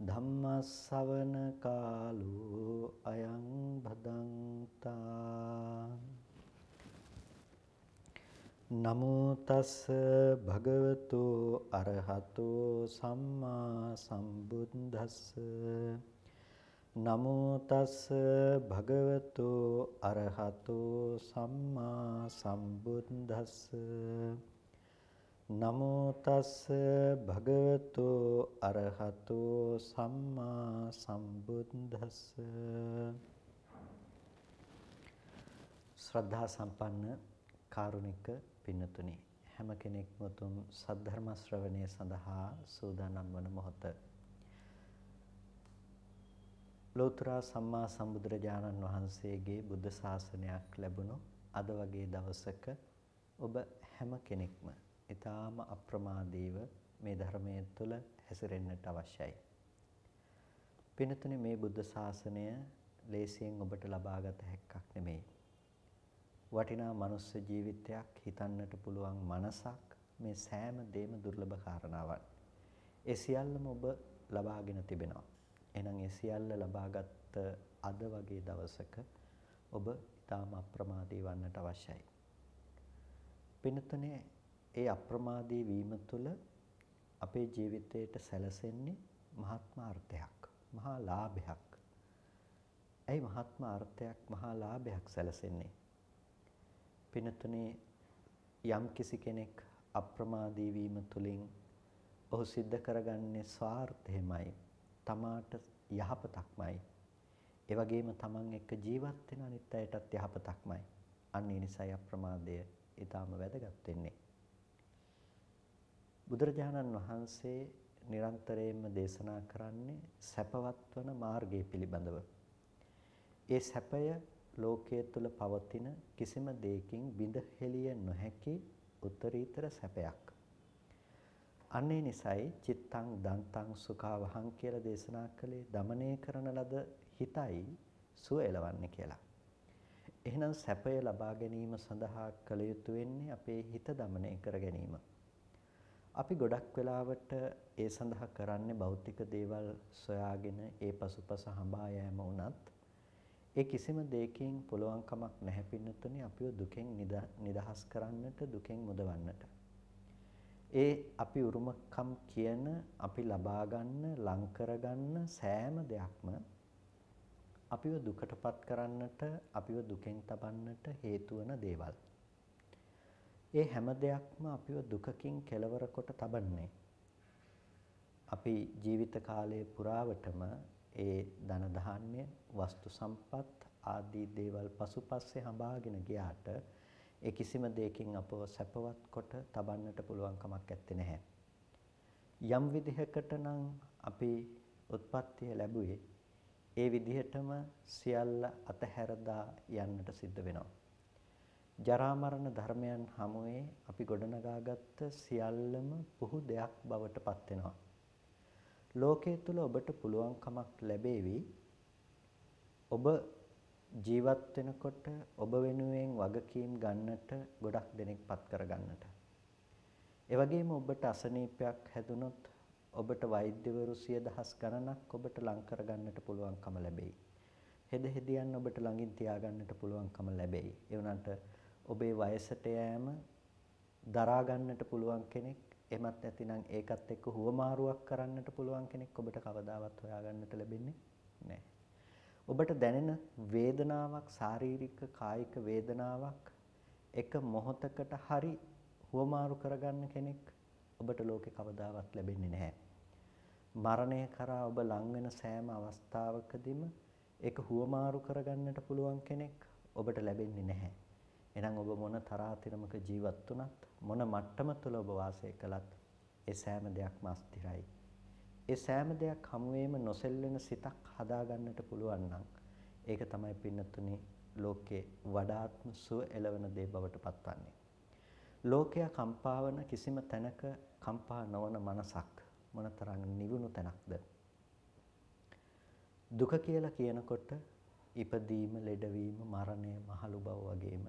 ධම්මස්සවන කාලෝ අයං භදංතා නමෝ තස් භගවතු අරහතෝ සම්මා සම්බුද්දස්ස. නමෝ තස් භගවතු අරහතෝ සම්මා සම්බුද්දස්ස. නමෝ තස් භගවතු අරහතෝ සම්මා සම්බුද්දස්ස. ශ්‍රද්ධා සම්පන්න කාරුණික පින්නතුනි හැම කෙනෙක්ම තුම් සද්ධර්ම ශ්‍රවණය සඳහා සූදානම් වන මොහොත. ලෝතර සම්මා සම්බුදුරජාණන් වහන්සේගේ බුද්ධ ශාසනයක් ලැබුණු අද වගේ දවසක ඔබ හැම කෙනෙක්ම ඊටාම අප්‍රමාදීව මේ ධර්මයේ තුල හැසිරෙන්නට අවශ්‍යයි. පින්තුනි මේ බුද්ධ ශාසනය ලේසියෙන් ඔබට ලබාගත හැක්කක් නෙමෙයි. වටිනා මනුස්ස ජීවිතයක් හිතන්නට පුළුවන් මනසක් මේ සෑම දෙම දුර්ලභ කාරණාවක්. ඒ සියල්ලම ඔබ ලබාගෙන තිබෙනවා. එහෙනම් ඒ සියල්ල ලබාගත් අද වගේ දවසක ඔබ ඊටාම අප්‍රමාදී වන්නට අවශ්‍යයි. පින්තුනේ ඒ අප්‍රමාදී වීම තුළ අපේ ජීවිතයට සැලසෙන්නේ මහත්ම අර්ථයක්, මහා ලාභයක්. ඇයි මහත්ම අර්ථයක්, මහා ලාභයක් සැලසෙන්නේ? පිනතුනේ යම් කිසි කෙනෙක් අප්‍රමාදී වීම තුළින් ඔහු සිද්ධ කරගන්නේ ස්වార్థෙමයි. තමාට යහපතක්මයි. ඒ වගේම තමන් එක්ක ජීවත් වෙන අනිත් අයටත් යහපතක්මයි. අන්න ඒ නිසායි අප්‍රමාදය ඊටාම වැදගත් වෙන්නේ. බුදුරජාණන් වහන්සේ නිරන්තරයෙන්ම දේශනා කරන්නේ සැපවත් වන මාර්ගය පිළිබඳව. ඒ සැපය ලෝකයේ තුල පවතින කිසිම දෙයකින් බිඳ හෙළිය නොහැකි උත්තරීතර සැපයක්. අන්නේ නිසයි චිත්තං දන්තං සුඛවහං කියලා දේශනා කළේ দমনය කරන ලද හිතයි සුව එලවන්නේ කියලා. එහෙනම් සැපය ලබා ගැනීම සඳහා කළ යුතු වෙන්නේ අපේ හිත দমনය කර ගැනීම. අපි ගොඩක් වෙලාවට ඒ සඳහා කරන්නේ භෞතික දේවල් සොයාගෙන ඒ පසුපස හඹා යෑම වුණත් ඒ කිසිම දෙයකින් පුළුවන් කමක් නැහැ පින්නතුනේ අපිව දුකෙන් නිදහස් කරන්නට දුකෙන් මුදවන්නට. ඒ අපි උරුමකම් කියන අපි ලබා ගන්න ලං කරගන්න සෑම දෙයක්ම අපිව දුකටපත් කරන්නට අපිව දුකෙන් තබන්නට හේතු වන දේවල්. ඒ හැම දෙයක්ම අපිව දුකකින් කෙලවර කොට තබන්නේ. අපි ජීවිත කාලය පුරාවටම ඒ ධන ධාන්‍ය, වස්තු සම්පත් ආදී දේවල් පසුපස්සේ හඹාගෙන ගියාට ඒ කිසිම දෙයකින් අපව සැපවත් කොට තබන්නට පුළුවන් කමක් නැත්තේ නැහැ. යම් විදිහකට නම් අපි උත්පත්තිය ලැබුවේ ඒ විදිහටම සියල්ල අතහැරදා යන්නට සිද්ධ වෙනවා. ජරා මරණ ධර්මයන් හමුවේ අපි ගොඩනගාගත්ත සියල්ලම පුහු දෙයක් බවට පත් වෙනවා. ලෝකයේ තුල ඔබට පුළුවන්කමක් ලැබේවි ඔබ ජීවත් වෙනකොට ඔබ වෙනුවෙන් වගකීම් ගන්නට ගොඩක් දෙනෙක් පත් කරගන්නට. ඒ වගේම ඔබට අසනීපයක් හැදුනොත් ඔබට වෛද්‍යවරු සිය දහස් ගණනක් ඔබට ලං කරගන්නට පුළුවන්කම ලැබෙයි. හෙද හෙදියන් ඔබට ළඟින් තියාගන්නට පුළුවන්කම ලැබෙයි. ඒ වුණාට ඔබේ වයසට යෑම දරා ගන්නට පුළුවන් කෙනෙක් එමත් නැතිනම් ඒකත් එක්ක හුවමාරුවක් කරන්නට පුළුවන් කෙනෙක් ඔබට කවදාවත් හොයාගන්නට ලැබෙන්නේ නැහැ. ඔබට දැනෙන වේදනාවක් ශාරීරික කායික වේදනාවක් එක මොහොතකට හරි හුවමාරු කරගන්න කෙනෙක් ඔබට ලෝකේ කවදාවත් ලැබෙන්නේ නැහැ. මරණය කරා ඔබ ලං වෙන සෑම අවස්ථාවකදීම ඒක හුවමාරු කරගන්නට පුළුවන් කෙනෙක් ඔබට ලැබෙන්නේ නැහැ. එහෙනම් ඔබ මොන තරාතිරමක ජීවත් වුණත් මොන මට්ටම තුල ඔබ වාසය කළත් ඒ සෑම දෙයක්ම අස්තිරයි. ඒ සෑම දෙයක් හමුවේම නොසෙල්වෙන සිතක් හදාගන්නට පුළුවන් නම් ඒක තමයි පින්නතුනි ලෝකේ වඩාත්ම සුව එළවන දේ බවට පත්වන්නේ. ලෝකයා කම්පාවන කිසිම තැනක කම්පා නොවන මනසක් මොනතරම් නිවුණු තැනක්ද? දුක කියලා කියනකොට ඉපදීම, ලෙඩවීම, මරණය, මහලු බව වගේම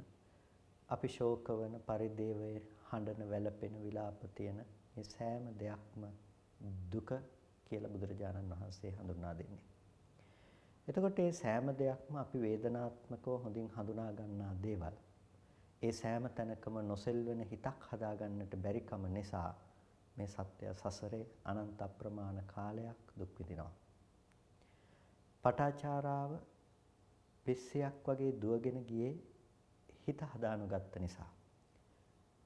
අපි ශෝක වන පරිදේවයේ හඬන වැළපෙන විලාප තියෙන මේ සෑම දෙයක්ම දුක කියලා බුදුරජාණන් වහන්සේ හඳුන්වා දෙන්නේ. එතකොට මේ සෑම දෙයක්ම අපි වේදනාත්මකව හොඳින් හඳුනා ගන්නා දේවල්. ඒ සෑම තැනකම නොසෙල්වෙන හිතක් හදාගන්නට බැරිකම නිසා මේ සත්‍ය සසරේ අනන්ත අප්‍රමාණ කාලයක් දුක් විඳිනවා. පටාචාරාව පිස්සියක් වගේ දුවගෙන ගියේ හිත හදානුගත්ත නිසා.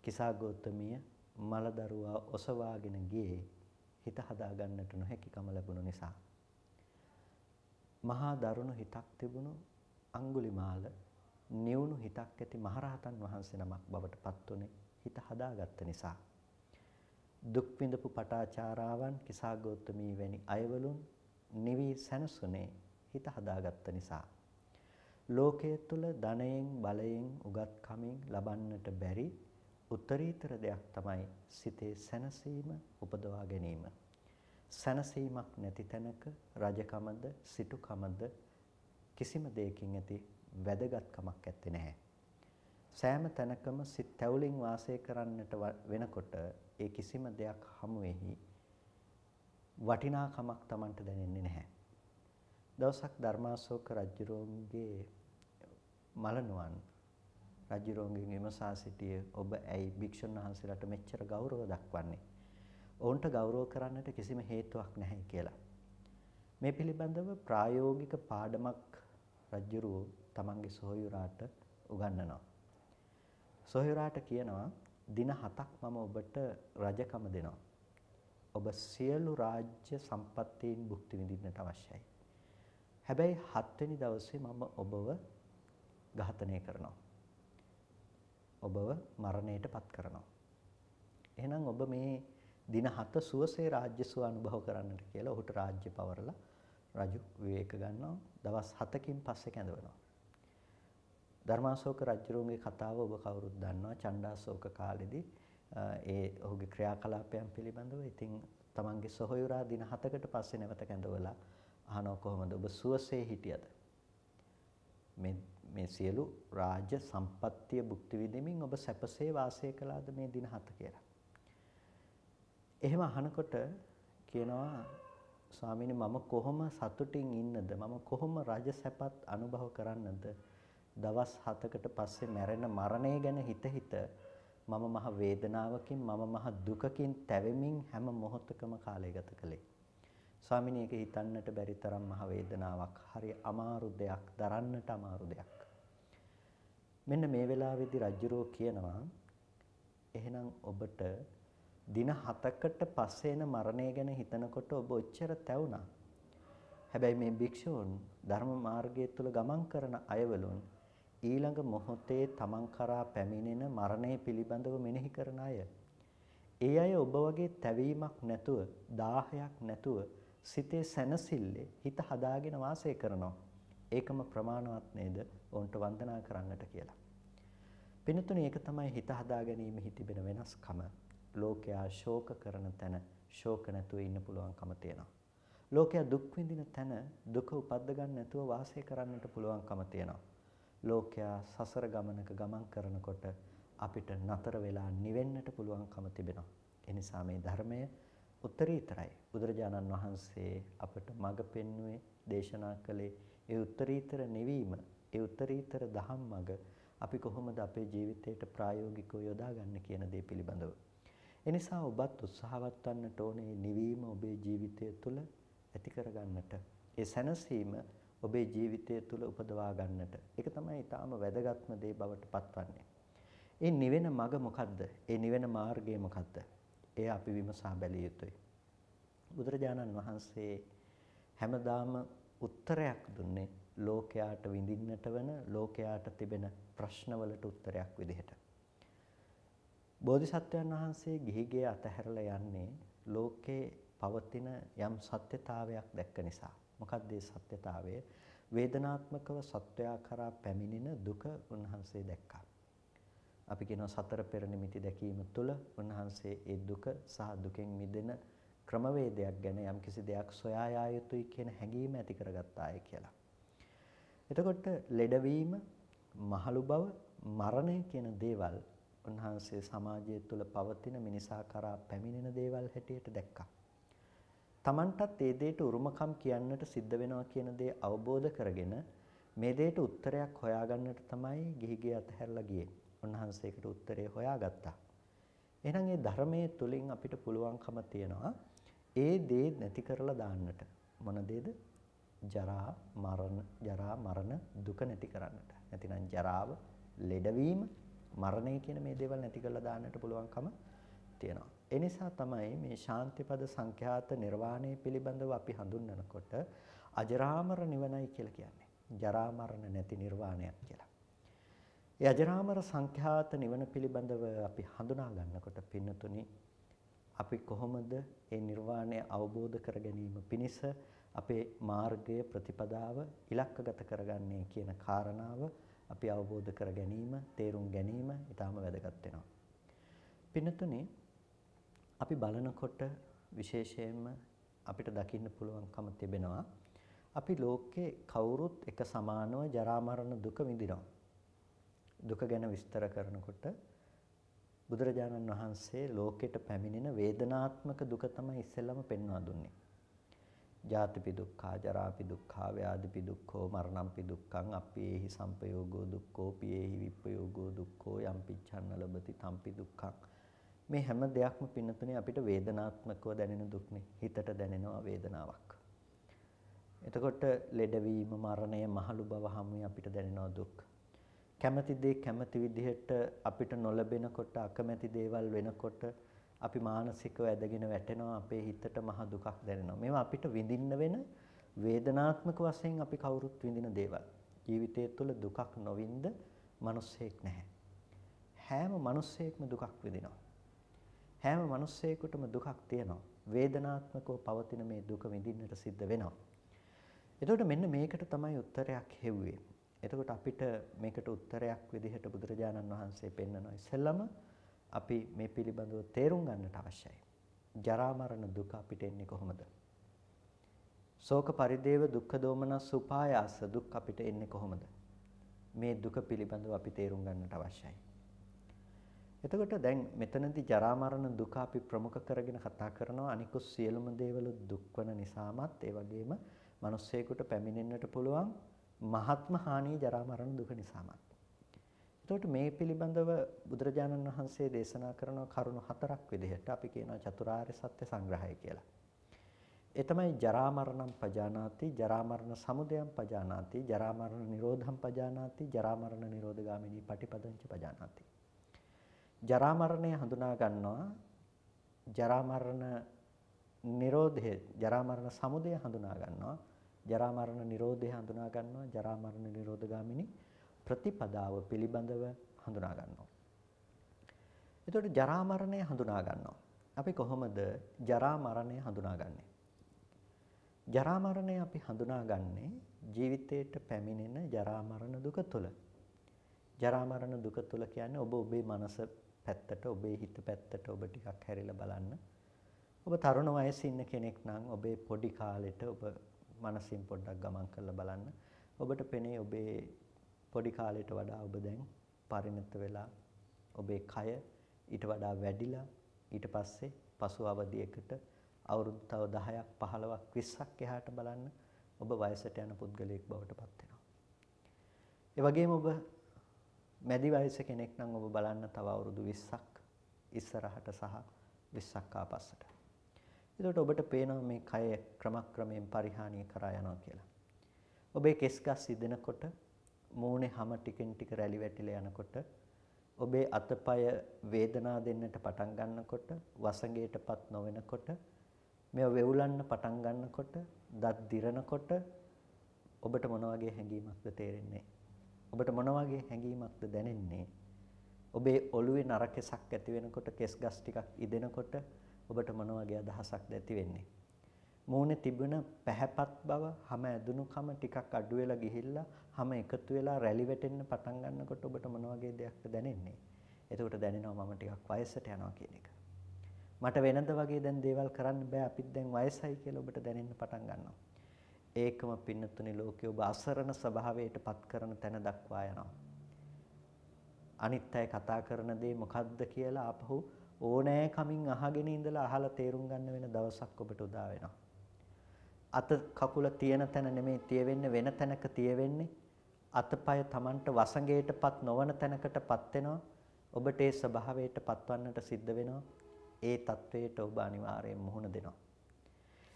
කිසා ගෞතමිය මලදරුවා ඔසවාගෙන ගියේ හිත හදාගන්නට නොහැකිකම ලැබුණු නිසා. මහා දරුණු හිතක් තිබුණු අඟුලිමාල නිවුණු හිතක් ඇති මහරහතන් වහන්සේ නමක් බවට පත් උනේ හිත හදාගත්ත නිසා. දුක් විඳපු පටාචාරාවන් කිසాగෞතමී වැනි අයවලුන් නිවි සැනසුනේ හිත හදාගත්ත නිසා. ලෝකයේ තුල ධනයෙන් බලයෙන් උගත්කමින් ලබන්නට බැරි උත්තරීතර දෙයක් තමයි සිතේ සැනසීම උපදවා ගැනීම. සැනසීමක් නැති තැනක රජකමද සිටුකමද කිසිම දෙයකින් ඇති වැදගත්කමක් ඇත්තේ නැහැ. සෑම තැනකම සිත් තැවුලින් වාසය කරන්නට වෙනකොට ඒ කිසිම දෙයක් හමුවේහි වටිනාකමක් Tamanට දැනෙන්නේ නැහැ. දවසක් ධර්මාශෝක රජුරෝන්ගේ මලනුවන් රජුරෝන්ගෙන් විමසා සිටියේ ඔබ ඇයි භික්ෂුන් වහන්සේලාට මෙච්චර ගෞරව දක්වන්නේ? ඔවුන්ට ගෞරව කරන්නට කිසිම හේතුවක් නැහැ කියලා. මේ පිළිබඳව ප්‍රායෝගික පාඩමක් රජුරුව තමන්ගේ සොහොයුරාට උගන්වනවා. සොහොයුරාට කියනවා දින 7ක් මම ඔබට රජකම දෙනවා. ඔබ සියලු රාජ්‍ය සම්පත්තීන් භුක්ති විඳින්නට අවශ්‍යයි. හැබැයි 7 වෙනි දවසේ මම ඔබව ඝාතනය කරනවා. ඔබව මරණයට පත් කරනවා. එහෙනම් ඔබ මේ දින 7 සුවසේ රාජ්‍ය සුව අනුභව කරන්නට කියලා ඔහුට රාජ්‍ය පවරලා රජු විවේක ගන්නවා දවස් 7කින් පස්සේ කැඳවනවා ධර්මාශෝක රජුරුන්ගේ කතාව ඔබ කවුරුත් දන්නවා චණ්ඩාශෝක කාලෙදී ඒ ඔහුගේ ක්‍රියාකලාපයන් පිළිබඳව ඉතින් තමන්ගේ සොහොයුරා දින 7කට පස්සේ නැවත කැඳවලා අහනවා කොහොමද? ඔබ සුවසේ හිටියද? මේ මේ සියලු රාජ්‍ය සම්පත්තිය භුක්ති විඳින්මින් ඔබ සැපසේ වාසය කළාද මේ දින 7 කියලා? එහෙම අහනකොට කියනවා ස්වාමීනි මම කොහොම සතුටින් ඉන්නද? මම කොහොම රජ සැපත් අනුභව කරන්නද? දවස් 7කට පස්සේ මැරෙන මරණය ගැන හිත හිත මම මහ වේදනාවකින් මම මහ දුකකින් තැවෙමින් හැම මොහොතකම කාලය ගත කළේ. ස්වාමීනි ඒක හිතන්නට බැරි තරම් මහ වේදනාවක් හරි අමාරු දෙයක් දරන්නට අමාරු දෙයක් මෙන්න මේ වෙලාවේදී රජුරෝ කියනවා එහෙනම් ඔබට දින 7කට පස්සේ එන මරණය ගැන හිතනකොට ඔබ ඔච්චර තැවුණා. හැබැයි මේ භික්ෂූන් ධර්ම මාර්ගය තුල ගමන් කරන අයවලුන් ඊළඟ මොහොතේ තමන් කරා පැමිණෙන මරණය පිළිබඳව මෙනෙහි කරන අය. ඒ අය ඔබ වගේ තැවීමක් නැතුව, දාහයක් නැතුව සිතේ සැනසille හිත හදාගෙන වාසය කරනවා. ඒකම ප්‍රමාණවත් නේද? ඔවුන්ට වන්දනා කරන්නට කියලා. පින්තුනේ ඒක තමයි හිත හදා ගැනීමෙහි තිබෙන වෙනස්කම. ලෝකයා ශෝක කරන තැන ශෝක නැතුව ඉන්න පුළුවන්කම තියෙනවා. ලෝකයා දුක් විඳින තැන දුක උපද්ද ගන්න නැතුව වාසය කරන්නට පුළුවන්කම තියෙනවා. ලෝකයා සසර ගමනක ගමන් කරනකොට අපිට නතර වෙලා නිවෙන්නට පුළුවන්කම තිබෙනවා. ඒ නිසා මේ ධර්මය උත්තරීතරයි. බුදුරජාණන් වහන්සේ අපට මඟ පෙන්වුවේ දේශනා කළේ ඒ උත්තරීතර නිවීම, ඒ උත්තරීතර දහම් මඟ අපි කොහොමද අපේ ජීවිතයට ප්‍රායෝගිකව යොදාගන්නේ කියන දේ පිළිබඳව. එනිසා ඔබත් උත්සාහවත් වන්නට ඕනේ නිවීම ඔබේ ජීවිතය තුළ ඇති කරගන්නට. ඒ සැනසීම ඔබේ ජීවිතය තුළ උපදවා ගන්නට. ඒක තමයි ඊටාම වැදගත්ම දේ බවට පත්වන්නේ. ඒ නිවෙන මඟ මොකද්ද? ඒ නිවෙන මාර්ගය මොකද්ද? ඒ අපි විමසා බැලිය යුතුයි. බුදුරජාණන් වහන්සේ හැමදාම උත්තරයක් දුන්නේ ලෝකයාට විඳින්නට වෙන ලෝකයාට තිබෙන ප්‍රශ්නවලට උත්තරයක් විදිහට. බෝධිසත්වයන් වහන්සේ ගිහිගේ අතහැරලා යන්නේ ලෝකේ පවතින යම් සත්‍යතාවයක් දැක්ක නිසා. මොකක්ද ඒ සත්‍යතාවය? වේදනාත්මකව සත්වයා කරා පැමිණෙන දුක උන්වහන්සේ දැක්කා. අපි කියනවා සතර පෙර නිමිති දැකීම තුළ උන්වහන්සේ ඒ දුක සහ දුකෙන් මිදෙන ක්‍රමවේදයක් ගැන යම්කිසි දෙයක් සොයා යා යුතුයි කියන හැඟීම ඇති කරගත්තාය කියලා. එතකොට ලෙඩවීම, මහලු බව, මරණය කියන දේවල් උන්වහන්සේ සමාජය තුළ පවතින මිනිසා කරා පැමිණෙන දේවල් හැටියට දැක්කා. Tamanටත් ඒ දෙයට උරුමකම් කියන්නට සිද්ධ වෙනවා කියන දේ අවබෝධ කරගෙන මේ දෙයට උත්තරයක් හොයාගන්නට තමයි ගිහිගේ අතහැරලා ගියේ. උන්වහන්සේකට උත්තරේ හොයාගත්තා. එහෙනම් මේ ධර්මයේ තුලින් අපිට පුළුවන්කම තියනවා ඒ දේ නැති කරලා දාන්නට. මොන දේද? ජරා මරණ ජරා මරණ දුක නැති කරන්නට. නැතිනම් ජරාව, ලෙඩවීම, මරණය කියන මේ දේවල් නැති කරලා දාන්නට පුළුවන්කම තියෙනවා. ඒ නිසා තමයි මේ ශාන්තිපද සංඛ්‍යාත නිර්වාණය පිළිබඳව අපි හඳුන්වනකොට අජරාමර නිවනයි කියලා කියන්නේ. ජරා මරණ නැති නිර්වාණයක් කියලා. ඒ අජරාමර සංඛ්‍යාත නිවන පිළිබඳව අපි හඳුනා ගන්නකොට පින්නතුනි අපි කොහොමද මේ නිර්වාණය අවබෝධ කර ගැනීම පිණිස අපේ මාර්ගය ප්‍රතිපදාව ඉලක්කගත කරගන්නේ කියන කාරණාව අපි අවබෝධ කර ගැනීම, තේරුම් ගැනීම ඊටාම වැදගත් වෙනවා. පින්නතුනි අපි බලනකොට විශේෂයෙන්ම අපිට දකින්න පුළුවන්කම තිබෙනවා අපි ලෝකේ කවුරුත් එක සමානව ජරා මරණ දුක විඳිනවා. දුක ගැන විස්තර කරනකොට බුදුරජාණන් වහන්සේ ලෝකෙට පැමිණෙන වේදනාත්මක දුක තමයි ඉස්සෙල්ලම පෙන්වා දුන්නේ. ජාතිපි දුක්ඛා ජරාපි දුක්ඛා ව්‍යාධිපි දුක්ඛෝ මරණම්පි දුක්ඛං අප්පේහි සම්පයෝගෝ දුක්ඛෝ පියේහි විප්පයෝගෝ දුක්ඛෝ යම්පිච්ඡන්න ලබති තම්පි දුක්ඛං. මේ හැම දෙයක්ම පින්නතුනේ අපිට වේදනාත්මකව දැනෙන දුක්නේ. හිතට දැනෙනවා වේදනාවක්. එතකොට ලෙඩවීම මරණය මහලු බව හැමෝම අපිට දැනෙනවා දුක්. කැමති දේ කැමති විදිහට අපිට නොලැබෙනකොට අකමැති දේවල් වෙනකොට අපි මානසිකව ඇදගෙන වැටෙනවා අපේ හිතට මහ දුකක් දැනෙනවා. මේවා අපිට විඳින්න වෙන වේදනාත්මක වශයෙන් අපි කවුරුත් විඳින දේවල්. ජීවිතය තුළ දුකක් නොවින්ද මිනිස්සෙක් නැහැ. හැම මිනිස්සෙක්ම දුකක් විඳිනවා. හැම මිනිස්සෙකුටම දුකක් තියෙනවා. වේදනාත්මකව පවතින මේ දුක විඳින්නට සිද්ධ වෙනවා. එතකොට මෙන්න මේකට තමයි උත්තරයක් හෙව්වේ. එතකොට අපිට මේකට උත්තරයක් විදිහට බුදුරජාණන් වහන්සේ පෙන්වනවා ඉස්සෙල්ලම අපි මේ පිළිබඳව තේරුම් ගන්නට අවශ්‍යයි. ජරා මරණ දුක අපිට එන්නේ කොහොමද? ශෝක පරිදේව දුක්ඛ දෝමනස් උපායාස දුක් අපිට එන්නේ කොහොමද? මේ දුක පිළිබඳව අපි තේරුම් ගන්නට අවශ්‍යයි. එතකොට දැන් මෙතනදී ජරා මරණ දුක අපි ප්‍රමුඛ කරගෙන කතා කරනවා අනිකුත් සියලුම දේවල් දුක්වන නිසාමත් ඒ වගේම මිනිස්සෙකුට පැමිණෙන්නට පුළුවන් මහත්ම හානිය ජරා මරණ දුක නිසාමත්. එතකොට මේ පිළිබඳව බුදුරජාණන් වහන්සේ දේශනා කරන කරුණු හතරක් විදිහට අපි කියනවා චතුරාර්ය සත්‍ය සංග්‍රහය කියලා. ඒ තමයි ජරා මරණම් පජානාති, ජරා මරණ සමුදයම් පජානාති, ජරා මරණ නිරෝධම් පජානාති, ජරා මරණ නිරෝධගාමිනී පටිපදංච පජානාති. ජරා මරණය හඳුනා ගන්නවා ජරා මරණ නිරෝධය, ජරා මරණ සමුදය හඳුනා ගන්නවා. ජරා මරණ නිරෝධය හඳුනා ගන්නවා ජරා මරණ නිරෝධගාමිනී ප්‍රතිපදාව පිළිබඳව හඳුනා ගන්නවා. එතකොට ජරා මරණය හඳුනා ගන්නවා. අපි කොහොමද ජරා මරණය හඳුනාගන්නේ? ජරා මරණය අපි හඳුනාගන්නේ ජීවිතයට පැමිණෙන ජරා මරණ දුක තුළ. ජරා මරණ දුක තුළ කියන්නේ ඔබ ඔබේ මනස පැත්තට ඔබේ හිත පැත්තට ඔබ ටිකක් හැරිලා බලන්න. ඔබ තරුණ වයසේ ඉන්න කෙනෙක් නම් ඔබේ පොඩි කාලෙට ඔබ මනසින් පොඩ්ඩක් ගමන් කරලා බලන්න. ඔබට පෙනේ ඔබේ පොඩි කාලයට වඩා ඔබ දැන් පරිණත වෙලා ඔබේ කය ඊට වඩා වැඩිලා ඊට පස්සේ පසු අවධියකට අවුරුදු තව 10ක් 15ක් 20ක් එහාට බලන්න ඔබ වයසට යන පුද්ගලයෙක් බවට පත් වෙනවා. ඒ වගේම ඔබ මැදි වයස කෙනෙක් නම් ඔබ බලන්න තව අවුරුදු 20ක් ඉස්සරහට සහ 20ක් ආපස්සට. එතකොට ඔබට පේනවා මේ කය ක්‍රමක්‍රමයෙන් පරිහානිය කරා යනවා කියලා. ඔබේ කෙස් ගස් ඉදෙනකොට මූණේ හැම ටිකෙන් ටික රැලි වැටිලා යනකොට ඔබේ අතපය වේදනා දෙන්නට පටන් ගන්නකොට වසඟයටපත් නොවෙනකොට මේව වෙවුලන්න පටන් ගන්නකොට දත් දිරනකොට ඔබට මොන වගේ හැඟීමක්ද තේරෙන්නේ ඔබට මොන වගේ හැඟීමක්ද දැනෙන්නේ ඔබේ ඔළුවේ නරකසක් ඇති වෙනකොට කෙස් ගස් ටිකක් ඉදෙනකොට ඔබට මොන වගේ අදහසක්ද ඇති වෙන්නේ? මූණේ තිබුණ පැහැපත් බව, හැම ඇදුණුකම ටිකක් අඩු වෙලා ගිහිල්ලා හැම එකතු වෙලා රැලි වැටෙන්න පටන් ගන්නකොට ඔබට මොන වගේ දෙයක්ද දැනෙන්නේ? එතකොට දැනෙනවා මම ටිකක් වයසට යනවා කියන එක. මට වෙනද වගේ දැන් දේවල් කරන්න බෑ අපිත් දැන් වයසයි කියලා ඔබට දැනෙන්න පටන් ගන්නවා. ඒකම පින්නතුනි ලෝකයේ ඔබ අසරණ ස්වභාවයට පත් කරන තැන දක්වා යනවා. අනිත් අය කතා කරන දේ මොකද්ද කියලා ආපහු ඕනෑ කමින් අහගෙන ඉඳලා අහලා තේරුම් ගන්න වෙන දවසක් ඔබට උදා වෙනවා. අත කකුල තියෙන තැන නෙමෙයි තියෙවෙන්නේ වෙන තැනක තියෙවෙන්නේ. අතපය Tamanට වසඟයටපත් නොවන තැනකටපත් වෙනවා. ඔබට ඒ ස්වභාවයට පත්වන්නට සිද්ධ වෙනවා. ඒ తත්වයට ඔබ අනිවාර්යෙන් මුහුණ දෙනවා.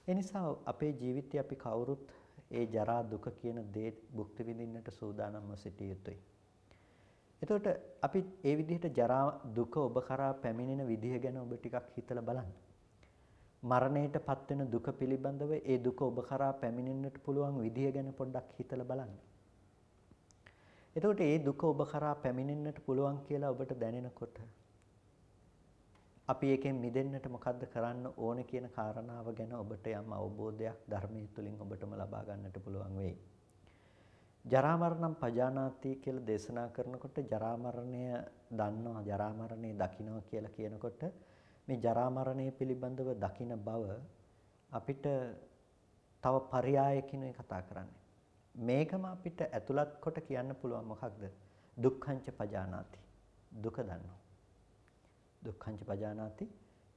ඒ නිසා අපේ ජීවිතේ අපි කවුරුත් ඒ ජරා දුක කියන දේ භුක්ති විඳින්නට සූදානම්ව සිටිය යුතුයි. එතකොට අපි ඒ විදිහට ජරා දුක ඔබ කරා පැමිණෙන විදිහ ගැන ඔබ ටිකක් හිතලා බලන්න. මරණයටපත් වෙන දුක පිළිබඳව ඒ දුක ඔබ කරා පැමිණෙන්නට පුළුවන් විදිහ ගැන පොඩ්ඩක් හිතලා බලන්න. එතකොට ඒ දුක ඔබ කරා පැමිණෙන්නට පුළුවන් කියලා ඔබට දැනෙනකොට අපි එකෙන් මිදෙන්නට මොකද්ද කරන්න ඕන කියන කාරණාව ගැන ඔබට යම් අවබෝධයක් ධර්මයේ තුලින් ඔබටම ලබා ගන්නට පුළුවන් වෙයි. ජරා මරණම් පජානාති කියලා දේශනා කරනකොට ජරා මරණය දන්නවා ජරා මරණය දකින්නවා කියලා කියනකොට මේ ජරා මරණය පිළිබඳව දකින බව අපිට තව පරයයකින් කතා කරන්නේ. මේකම අපිට ඇතුළත් කොට කියන්න පුළුවන් මොකක්ද? දුක්ඛංච පජානාති. දුක දන්නවා. දුක්ඛංච පජානාති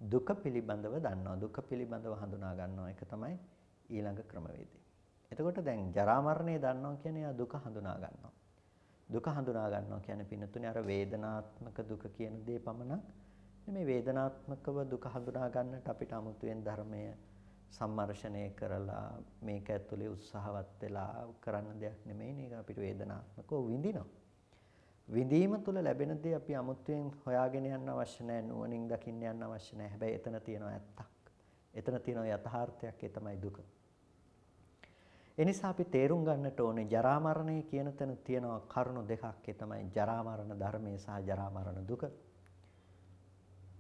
දුක පිළිබඳව දන්නවා දුක පිළිබඳව හඳුනා ගන්නවා ඒක තමයි ඊළඟ ක්‍රමවේදය. එතකොට දැන් ජරා මරණය දන්නවා කියන්නේ ආ දුක හඳුනා ගන්නවා. දුක හඳුනා ගන්නවා කියන්නේ පින්නතුනේ අර වේදනාත්මක දුක කියන දේ පමණක් මේ වේදනාත්මකව දුක හඳුනා ගන්නට අපිට 아무තුවෙන් ධර්මය සම්මර්ෂණය කරලා මේක ඇතුලේ උත්සාහවත් වෙලා කරන්න දෙයක් නෙමෙයි නේද අපිට වේදනාත්මකව විඳිනවා. විඳීම තුළ ලැබෙන දේ අපි අමුතුවෙන් හොයාගෙන යන්න අවශ්‍ය නැහැ නුවණින් දකින්න යන්න අවශ්‍ය නැහැ. හැබැයි එතන තියෙනවා ඇත්තක්. එතන තියෙනවා යථාර්ථයක් ඒ තමයි දුක. එනිසා අපි තේරුම් ගන්නට ඕනේ ජරා මරණය කියන තැන තියෙනවා කරුණු දෙකක්. ඒ තමයි ජරා මරණ ධර්මය සහ ජරා මරණ දුක.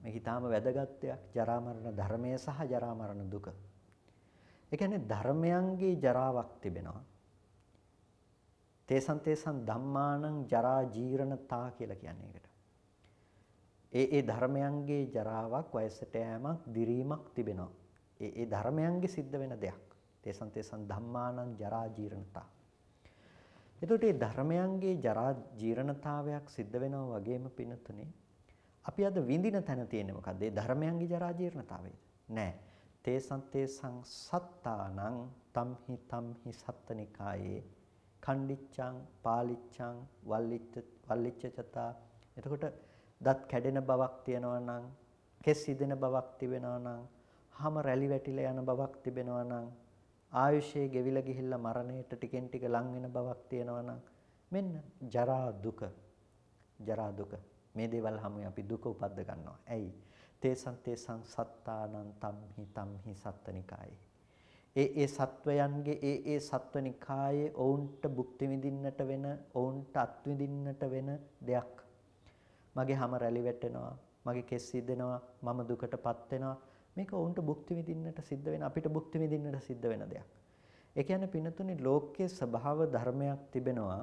මේක ඊටාම වැදගත් දෙයක්. ජරා මරණ ධර්මය සහ ජරා මරණ දුක. ඒ කියන්නේ ධර්මයන්ගේ ජරාවක් තිබෙනවා. තේසන් තේසන් ධම්මානං ජරා ජීරණතා කියලා කියන්නේ ඒකට. ඒ ඒ ධර්මයන්ගේ ජරාවක් වයසට යෑමක් දිරීමක් තිබෙනවා. ඒ ඒ ධර්මයන්ගේ සිද්ධ වෙන දෙයක්. තේසන් තේසන් ධම්මානං ජරා ජීරණතා. එතකොට මේ ධර්මයන්ගේ ජරා ජීරණතාවයක් සිද්ධ වෙනවා වගේම පිනතුනේ අපි අද විඳින තැන තියෙන්නේ මොකද්ද? ඒ ධර්මයන්ගේ ජරා ජීර්ණතාවයද? නෑ. තේසන් තේසං සත්තානං තම්හි තම්හි සත්තනිකායේ කණ්ඩිච්ඡං පාලිච්ඡං වල්ලිච්ච වල්ලිච්චචතා එතකොට දත් කැඩෙන බවක් තියෙනවා නම් කෙස් ඉදෙන බවක් තිබෙනවා නම් හම රැලි වැටිලා යන බවක් තිබෙනවා නම් ආයුෂයේ ගෙවිලා ගිහිල්ලා මරණයට ටිකෙන් ටික ලං වෙන බවක් තියෙනවා නම් මෙන්න ජරා දුක ජරා දුක මේ දේවල් හැමෝම අපි දුක උපද්ද ගන්නවා. ඇයි? තේසං තේසං සත්තානං තම්හි තම්හි සත්තනිකායේ ඒ ඒ සත්වයන්ගේ ඒ ඒ සත්වනිකායේ ඔවුන්ට භුක්ති විඳින්නට වෙන ඔවුන්ට අත්විඳින්නට වෙන දෙයක්. මගේ හැම රැලි වැටෙනවා, මගේ කෙස් සිදෙනවා, මම දුකටපත් වෙනවා. මේක ඔවුන්ට භුක්ති විඳින්නට සිද්ධ වෙන අපිට භුක්ති විඳින්නට සිද්ධ වෙන දෙයක්. ඒ කියන්නේ පින්නතුනි ලෝකයේ ස්වභාව ධර්මයක් තිබෙනවා.